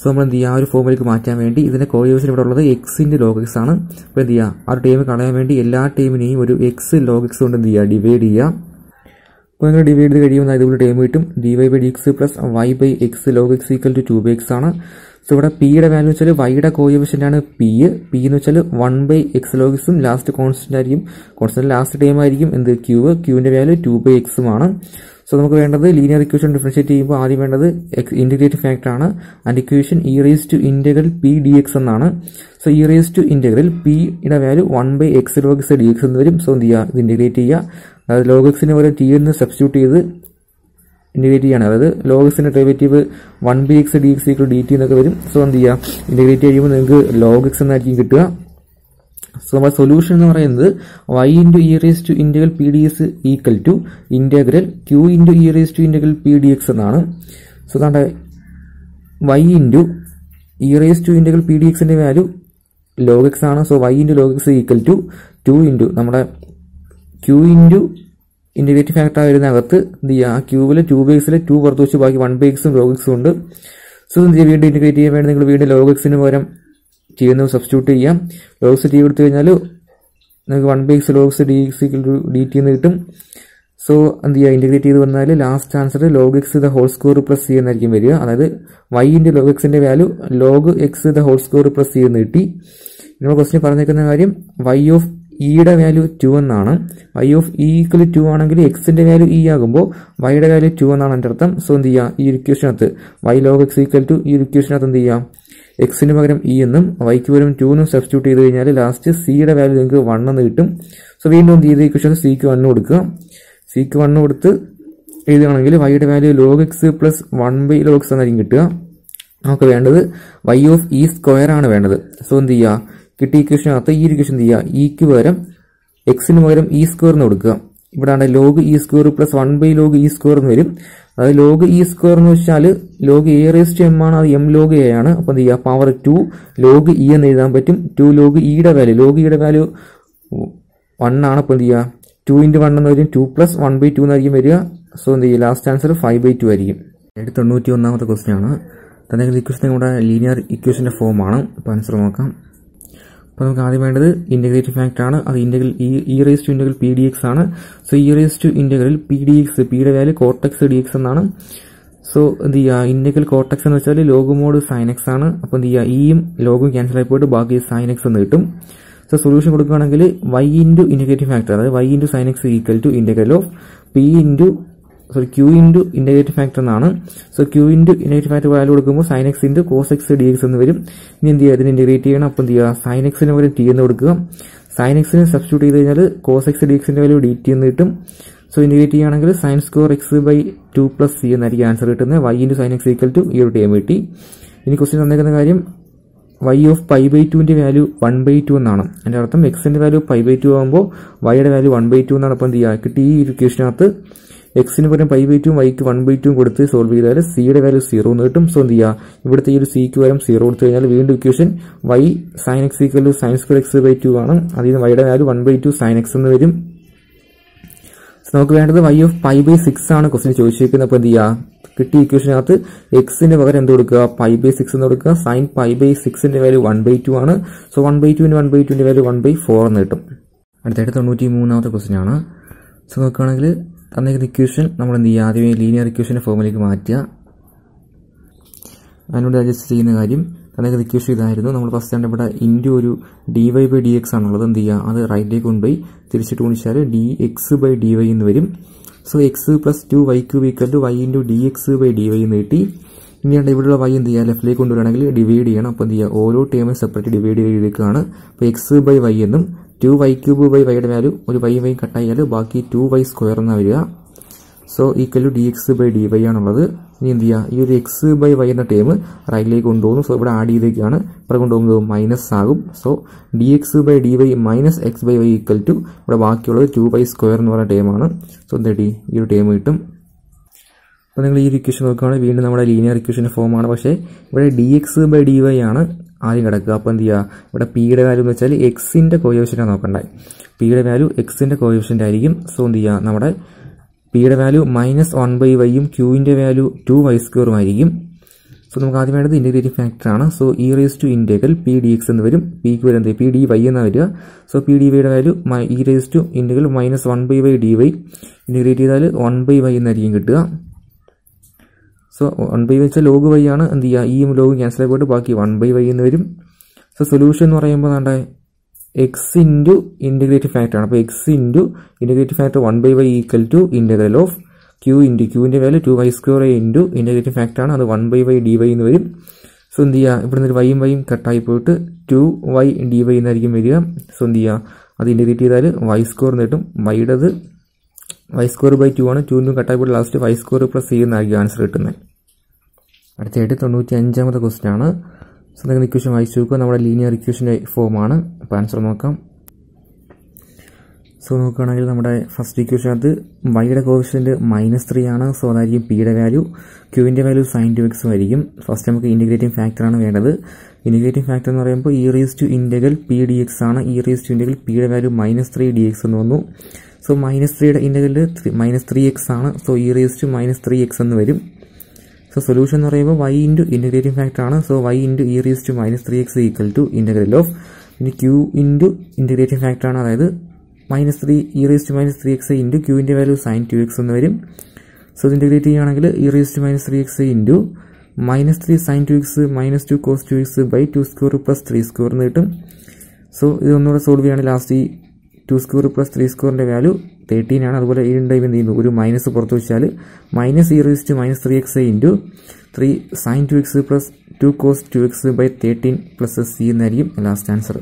സോ നമ്മൾ എന്ത് ചെയ്യുക ആ ഒരു ഫോമിലേക്ക് മാറ്റാൻ വേണ്ടി ഇതിന്റെ കോയോഫിഷ്യൻ ഇവിടെ ഉള്ളത് എക്സിന്റെ ലോഗ് എക്സ് ആണ്. അപ്പോൾ എന്ത് ചെയ്യുക ആ ഒരു ടൈം കളയാൻ വേണ്ടി എല്ലാ ടൈമിനെയും ഒരു എക്സ് ലോഗ് എക്സ് കൊണ്ട് എന്ത് ചെയ്യുക ഡിവൈഡ് ചെയ്യുക അപ്പോൾ നിങ്ങൾ ഡിവൈഡ് ചെയ്ത് കഴിയുമ്പോൾ ഇതുപോലെ ടൈം കിട്ടും. D y by d x plus y by x log x equal to two by x ആണ്. സോ ഇവിടെ പിയുടെ വാല്യൂ വെച്ചാൽ വൈയുടെ കോയഫിഷ്യന്റ് ആണ് പി പി എന്ന് വെച്ചാൽ വൺ ബൈ എക്സ് ലോഗിക്സും ലാസ്റ്റ് കോൺസ്റ്റന്റ് ആയിരിക്കും. കോൺസ്റ്റന്റ് ലാസ്റ്റ് ടൈം ആയിരിക്കും. എന്ത്? ക്യൂ ക്യൂവിന്റെ വാല്യൂ ടു ബൈ എക്സും ആണ്. സോ നമുക്ക് വേണ്ടത് ലീനിയർ ഇക്വേഷൻ ഡിഫറൻഷിയേറ്റ് ചെയ്യുമ്പോൾ ആദ്യം വേണ്ടത് എക്സ് ഇന്റഗ്രേറ്റ് ഫാക്ടർ ആണ്. And equation e raise to integral p d x എന്നാണ് so e raise to integral പിയുടെ value one by x log x d x എന്ന് വരും. സോ എന്ത് ചെയ്യുക? ഇത് ഇന്റഗ്രേറ്റ് ചെയ്യുക. അതായത് ലോഗിക്സിന് പോലെ ടി എന്ന് സബ്സ്റ്റിറ്റ്യൂട്ട് ചെയ്ത് ഇന്റഗ്രേറ്റ് ചെയ്യാണ് അതായത് ലോഗസിന്റെ derivative one by x d x equal d t എന്നൊക്കെ വരും. സോ എന്ത് ചെയ്യുക ഇന്റഗ്രേറ്റ് ചെയ്യുമ്പോൾ നിങ്ങൾക്ക് ലോഗ് എക്സ് എന്നായിരിക്കും കിട്ടുക. സോ നമ്മുടെ സൊല്യൂഷൻ എന്ന് പറയുന്നത് y into e raise to integral p d s equal to integral q into e raise to integral p d x എന്നാണ്. സോ നമ്മുടെ y into e raise to integral p d എക്സിന്റെ വാല്യൂ ലോഗ് എക്സ് ആണ്. So y into log x equal to two into നമ്മുടെ ക്യൂ ഇന്റു ഇന്റഗ്രേറ്റീവ് ഫാക്ടർ വരുന്നതിനകത്ത് എന്ത് ചെയ്യുക? ആ ക്യൂബിൽ ടു ബേക്സിൽ ടു പുറത്ത് വെച്ച് ബാക്കി വൺ ബേക്സും ലോഗ് എക്സും ഉണ്ട്. സോ എന്ത് ചെയ്യുക? വീണ്ടും ഇന്റഗ്രേറ്റ് ചെയ്യാൻ വേണ്ടി നിങ്ങൾ വീണ്ടും ലോഗ് എക്സിന് പകരം ചെയ്യുന്നത് സബ്സ്റ്റിറ്റ്യൂട്ട് ചെയ്യാം. ലോഗ്സ് ടി എടുത്തു കഴിഞ്ഞാൽ നിങ്ങൾക്ക് one by x log x d x d t എന്ന് കിട്ടും. സോ എന്ത് ചെയ്യുക? ഇന്റഗ്രേറ്റ് ചെയ്ത് വന്നാൽ last answer log x the whole square plus c എന്നായിരിക്കും വരിക. അതായത് വൈ ഇന്റു ലോഗ് എക്സിന്റെ value log x the whole square plus c എന്ന് കിട്ടി. നമ്മൾ ക്വസ്റ്റിന് പറഞ്ഞേക്കുന്ന കാര്യം വൈ ഓഫ് ഇയുടെ വാല്യൂ ടു എന്നാണ്. Y of e equal to ആണെങ്കിൽ എക്സിന്റെ വാല്യൂ ഇ ആകുമ്പോൾ വൈയുടെ വാല്യൂ ടു എന്നാണ് എന്റെ അർത്ഥം. സോ എന്ത് ചെയ്യുക ഈ ഇക്വേഷനകത്ത് y log x equal to ഈ ഇക്വേഷനകത്ത് എന്ത് ചെയ്യാം? എക്സിന് പകരം ഇ എന്നും വൈക്ക് പകരം ടു എന്നും സബ്സ്റ്റിറ്റ്യൂട്ട് ചെയ്ത് കഴിഞ്ഞാൽ ലാസ്റ്റ് സിയുടെ വാല്യൂ നിങ്ങൾക്ക് വൺ എന്ന് കിട്ടും. സോ വീണ്ടും ഈ ഇക്വേഷൻ സിക്ക് വണ്ണ് കൊടുക്കുക. സിക്ക് വണ്ണ് കൊടുത്ത് എഴുതുകയാണെങ്കിൽ വൈയുടെ value log x plus one by log x എന്നായിരിക്കും കിട്ടുക. നമുക്ക് വേണ്ടത് വൈ ഓഫ് ഇ സ്ക്വയർ ആണ് വേണ്ടത്. സോ എന്ത് ചെയ്യുക കിട്ടിയ ഇക്വേഷനകത്ത് ഈ ഇക്വേഷൻ എന്ത് ചെയ്യുക? ഇക്ക് പകരം എക്സിന് പകരം ഇ സ്ക്വയർ എന്ന് കൊടുക്കുക. ഇവിടെ ആണ് log e square plus one by log e square എന്ന് വരും. അതായത് ലോഗ് ഇ സ്ക്വയർ എന്ന് വെച്ചാൽ ലോഗ് എ റേസ്റ്റ് എം ആണ് അത് എം ലോഗ് എ ആണ്. അപ്പോൾ എന്ത് ചെയ്യുക? പവർ ടു ലോഗ് ഇ എന്ന് എഴുതാൻ പറ്റും. ടു ലോഗ് ഇയുടെ വാല്യൂ ലോഗ് ഇയുടെ വാല്യൂ വൺ ആണ്. അപ്പോൾ എന്ത് ചെയ്യുക? ടു ഇന്റു വൺ എന്ന് വരും. Two plus one by two എന്നായിരിക്കും വരിക. സോ എന്ത് ചെയ്യുക? Last answer five by two ആയിരിക്കും. ഏഴ് തൊണ്ണൂറ്റി ഒന്നാമത്തെ ക്വസ്റ്റ്യൻ ആണ് തന്നെ ഇക്വേഷൻ കൂടെ ലീനിയർ ഇക്വേഷന്റെ ഫോമാണ് അപ്പോൾ ആൻസർ നോക്കാം. അപ്പോൾ നമുക്ക് ആദ്യം വേണ്ടത് ഇന്റഗ്രേറ്റീവ് ഫാക്ടർ ആണ്. അത് integral e raise to integral p d x ആണ്. So e raise to integral p d x പിയുടെ value cot x d x എന്നാണ്. സോ എന്ത് ചെയ്യുക? ഇന്റഗ്രൽ കോട്ടക്സ് എന്ന് വെച്ചാൽ ലോഗ് മോഡ് സൈൻ എക്സ് ആണ്. അപ്പോൾ എന്ത് ചെയ്യുക? ഇയും ലോഗും ക്യാൻസൽ ആയി പോയിട്ട് ബാക്കി സൈൻ എക്സ് എന്ന് കിട്ടും. സോ സൊല്യൂഷൻ കൊടുക്കുകയാണെങ്കിൽ വൈ ഇന്റു ഇന്റഗ്രേറ്റീവ് ഫാക്ടർ അതായത് y into sine x equal to integral of p into sorry q into integrate factor എന്നാണ്. So q into integrate factor value കൊടുക്കുമ്പോൾ sine x into cos x d x എന്ന് വരും. ഇനി എന്ത് ചെയ്യുക? ഇതിന് ഇന്റഗ്രേറ്റ് ചെയ്യണം. അപ്പം എന്ത് ചെയ്യുക? സൈൻ എക്സിന് പകരം ടി എന്ന് കൊടുക്കുക. സൈൻ എക്സിന് സബ്സ്റ്റിറ്റ്യൂട്ട് ചെയ്ത് കഴിഞ്ഞാൽ കോസ് എക്സ് ഡി എക്സിന്റെ വാല്യൂ ഡി ടി എന്ന് കിട്ടും. സോ ഇന്റഗ്രേറ്റ് ചെയ്യുകയാണെങ്കിൽ sine square x by two plus c എന്നായിരിക്കും ആൻസർ കിട്ടുന്നത്. Y into sine x equal to ഈ ഒരു ടൈം കിട്ടി. ഇനി ക്വസ്റ്റ്യൻ തന്നേക്കുന്ന കാര്യം വൈ ഓഫ് പൈ ബൈ ടുവിന്റെ വാല്യൂ വൺ ബൈ ടു എന്നാണ്. എന്റെ അർത്ഥം എക്സിന്റെ വാല്യൂ പൈ ബൈ ടു ആകുമ്പോൾ വൈയുടെ വാല്യൂ വൺ ബൈ ടു എന്നാണ്. അപ്പം എന്ത് ചെയ്യുക? കിട്ടി ഈ ഇക്വേഷനകത്ത് എക്സിന് പകരം പൈ ബൈ ടു വൈക്ക് വൺ ബൈ ടു കൊടുത്ത് സോൾവ് ചെയ്താൽ സിയുടെ വാല്യൂ സീറോ എന്ന് കിട്ടും. സോ എന്ത് ചെയ്യുക ഇവിടുത്തെ ഈ ഒരു സിക്ക് പകരം സീറോ കൊടുത്തു കഴിഞ്ഞാൽ വീണ്ടും equation y sine x equal to sine square x by two ആണ്. അതിൽ നിന്ന് വൈയുടെ value one by two sine x എന്ന് വരും. നമുക്ക് വേണ്ടത് y of pi by six ആണ് ക്വസ്റ്റ്യൻ ചോദിച്ചിരിക്കുന്നത് അപ്പോൾ എന്ത് ചെയ്യുക കിട്ടിയ ഇക്വേഷനകത്ത് എക്സിന് പകരം എന്ത് കൊടുക്കുക? പൈ ബൈ സിക്സ് എന്ന് കൊടുക്കുക. സൈൻ പൈ ബൈ സിക്സിന്റെ വാല്യൂ വൺ ബൈ ടു ആണ്. സോ വൺ ബൈ ടുവിന് വൺ ബൈ ടുവിന്റെ വാല്യൂ വൺ ബൈ ഫോർ എന്ന് കിട്ടും. അടുത്തായിട്ട് തൊണ്ണൂറ്റി മൂന്നാമത്തെ ക്വസ്റ്റ്യൻ ആണ്. സോ നോക്കുകയാണെങ്കിൽ തന്നിരിക്കുന്ന ഇക്വേഷൻ നമ്മൾ എന്ത് ചെയ്യുക? ആദ്യമേ ലീനിയർ ഇക്വേഷന്റെ ഫോമിലേക്ക് മാറ്റുക. അതിനോട് അഡ്ജസ്റ്റ് ചെയ്യുന്ന കാര്യം തന്നിരിക്കുന്ന ഇക്വേഷൻ ഇതായിരുന്നു? നമ്മൾ ഫസ്റ്റ് കണ്ടപ്പെട്ട ഇന്റു ഒരു d y by d x ആണുള്ളത്. എന്ത് ചെയ്യുക? അത് റൈറ്റിലേക്ക് കൊണ്ടുപോയി തിരിച്ചിട്ട് ഗുണിച്ചാൽ d x by d y എന്ന് വരും. So x plus two y cube equal to y into d x by d y എന്ന് കിട്ടി. ഇനിയാണ് ഇവിടെയുള്ള വൈ എന്ത് ചെയ്യുക? ലെഫ്റ്റിലേക്ക് കൊണ്ടുവരികയാണെങ്കിൽ ഡിവൈഡ് ചെയ്യണം. അപ്പോൾ എന്ത് ചെയ്യുക? ഓരോ ടേമും സെപ്പറേറ്റ് ഡിവൈഡ് ചെയ്ത് എടുക്കുകയാണ്. അപ്പോൾ എക്സ് ബൈ വൈ എന്നും ടു വൈ ക്യൂബ് ബൈ വൈയുടെ വാല്യൂ ഒരു വൈ വൈ കട്ടായാൽ ബാക്കി ടു വൈ സ്ക്വയർ എന്നാണ് വരിക. So equal to d x by d y ആണുള്ളത്. ഇനി എന്ത് ചെയ്യുക ഈ ഒരു എക്സ് ബൈ വൈ എന്ന ടേം റൈറ്റിലേക്ക് കൊണ്ടുപോകുന്നു. സോ ഇവിടെ ആഡ് ചെയ്തേക്കാണ്. ഇവിടെ കൊണ്ടുപോകുന്നത് മൈനസ് ആകും. So d x by d y minus x by y equal to ഇവിടെ ബാക്കിയുള്ളത് ടു വൈ സ്ക്വയർ എന്ന് പറയുന്ന ടേമാണ് സോ എന്താ ഈ ഒരു ടേം കിട്ടും. അപ്പോൾ നിങ്ങൾ ഈ ഒരു ഇക്വേഷൻ നോക്കുകയാണെങ്കിൽ വീണ്ടും നമ്മുടെ ലീനിയർ ഇക്വേഷന്റെ ഫോമാണ് പക്ഷേ ഇവിടെ d x by d y ആണ്. ആദ്യം കിടക്കുക. അപ്പോൾ എന്ത് ചെയ്യുക? ഇവിടെ പിയുടെ വാല്യൂ എന്ന് വെച്ചാൽ എക്സിന്റെ കോയോഫിഷ്യന്റാണ് നോക്കണ്ടായി പിയുടെ വാല്യൂ എക്സിന്റെ കോയോഷന്റെ ആയിരിക്കും. സോ എന്ത് ചെയ്യുക? നമ്മുടെ പിയുടെ വാല്യൂ മൈനസ് വൺ ബൈ വൈയും ക്യൂവിന്റെ വാല്യൂ ടു വൈ സ്ക്വയറും ആയിരിക്കും. സോ നമുക്ക് ആദ്യം വേണ്ടത് ഇന്റഗ്രേറ്റിംഗ് ഫാക്ടറാണ് so e raise to integral p d x എന്ന് വരും. പിക്ക് വരും എന്ത്? പി ഡി വൈ എന്ന് വരിക. സോ പി ഡി വൈയുടെ value e raise to integral minus one by y d y integrate ചെയ്താൽ വൺ ബൈ വൈ എന്നായിരിക്കും കിട്ടുക. സോ വൺ ബൈ വെച്ച ലോഗ് വൈ ആണ് എന്ത് ചെയ്യുക? ഈ ലോഗ് ക്യാൻസൽ ആയി പോയിട്ട് ബാക്കി വൺ ബൈ വൈ എന്ന് വരും. സോ സൊല്യൂഷൻ എന്ന് പറയുമ്പോൾ നമ്മുടെ എക്സ് ഇന്റു ഇന്റഗ്രേറ്റീവ് ഫാക്ടർ ആണ്. അപ്പോൾ x into integrative factor one by y equal to integral of q into ക്യൂവിന്റെ value two y square into integrative factor ആണ്. അത് one by y d y എന്ന് വരും. സോ എന്ത് ചെയ്യുക? ഇവിടെ നിന്ന് വൈയും വൈയും കട്ടായി പോയിട്ട് ടു വൈ ഡി വൈ എന്നായിരിക്കും വരിക. സോ എന്ത് ചെയ്യുക? അത് ഇന്റഗ്രേറ്റ് ചെയ്താൽ വൈ സ്ക്വയർ എന്ന് കിട്ടും. വൈയുടേത് വൈ സ്ക്വയർ ബൈ ടു ആണ്. ടുവിനും കട്ടായി പോയിട്ട് last y square plus c എന്നായിരിക്കും ആൻസർ കിട്ടുന്നത്. അടുത്തതായിട്ട് തൊണ്ണൂറ്റി അഞ്ചാമത്തെ ക്വസ്റ്റ്യൻ ആണ്. സോ നിങ്ങൾ ഇക്വേഷൻ വായിച്ചു നോക്കുക. നമ്മുടെ ലീനിയർ ഇക്വേഷന്റെ ഫോമാണ് അപ്പോൾ ആൻസർ നോക്കാം. സോ നോക്കുകയാണെങ്കിൽ നമ്മുടെ ഫസ്റ്റ് ഇക്വേഷനകത്ത് വൈയുടെ കോഫിഷ്യന്റ് മൈനസ് ത്രീ ആണ്. സോ അതായിരിക്കും പിയുടെ വാല്യൂ ക്യൂവിന്റെ വാല്യൂ സൈൻ ടു എക്സും ആയിരിക്കും. ഫസ്റ്റ് നമുക്ക് ഇന്റിഗ്രേറ്റിംഗ് ഫാക്ടറാണ് വേണ്ടത്. ഇന്റിഗ്രേറ്റിംഗ് ഫാക്ടർ എന്ന് പറയുമ്പോൾ e raise to integral p d x ആണ്. ഇ റേസ് ടു ഇന്റഗൽ പിയുടെ value minus three d x എന്ന് വന്നു. സോ മൈനസ് ത്രീയുടെ ഇന്റഗലിൽ മൈനസ് ത്രീ എക്സ് ആണ്. So e raise to minus three x എന്ന് വരും. സോ സൊല്യൂഷൻ എന്ന് പറയുമ്പോൾ വൈ ഇന്റു ഇന്റഗ്രേറ്റിംഗ് ഫാക്ടർ ആണ്. So y into e raise to minus three x equal to integral of പിന്നെ ക്യൂ ഇന്റു ഇന്റഗ്രേറ്റിംഗ് ഫാക്ടർ ആണ്. അതായത് minus three e raise to minus three x into ക്യൂവിന്റെ value sine two x എന്ന് വരും. സോ ഇത് ഇന്റഗ്രേറ്റ് ചെയ്യുകയാണെങ്കിൽ e raise to minus three x into minus three sine two x minus two cos two x by two square plus three square എന്ന് കിട്ടും. സോ ഇതൊന്നുകൂടെ സോൾവ് ചെയ്യുകയാണെങ്കിൽ ലാസ്റ്റ് ഈ ടു സ്ക്വയർ പ്ലസ് ത്രീ സ്ക്വയറിന്റെ വാല്യൂ തേർട്ടീൻ ആണ്. അതുപോലെ ഈ ടൈം എന്ത് ചെയ്യുന്നു ഒരു മൈനസ് പുറത്ത് വെച്ചാൽ minus e raise to minus three x into three sine two x plus two cos two x by thirteen plus c എന്നായിരിക്കും ലാസ്റ്റ് ആൻസർ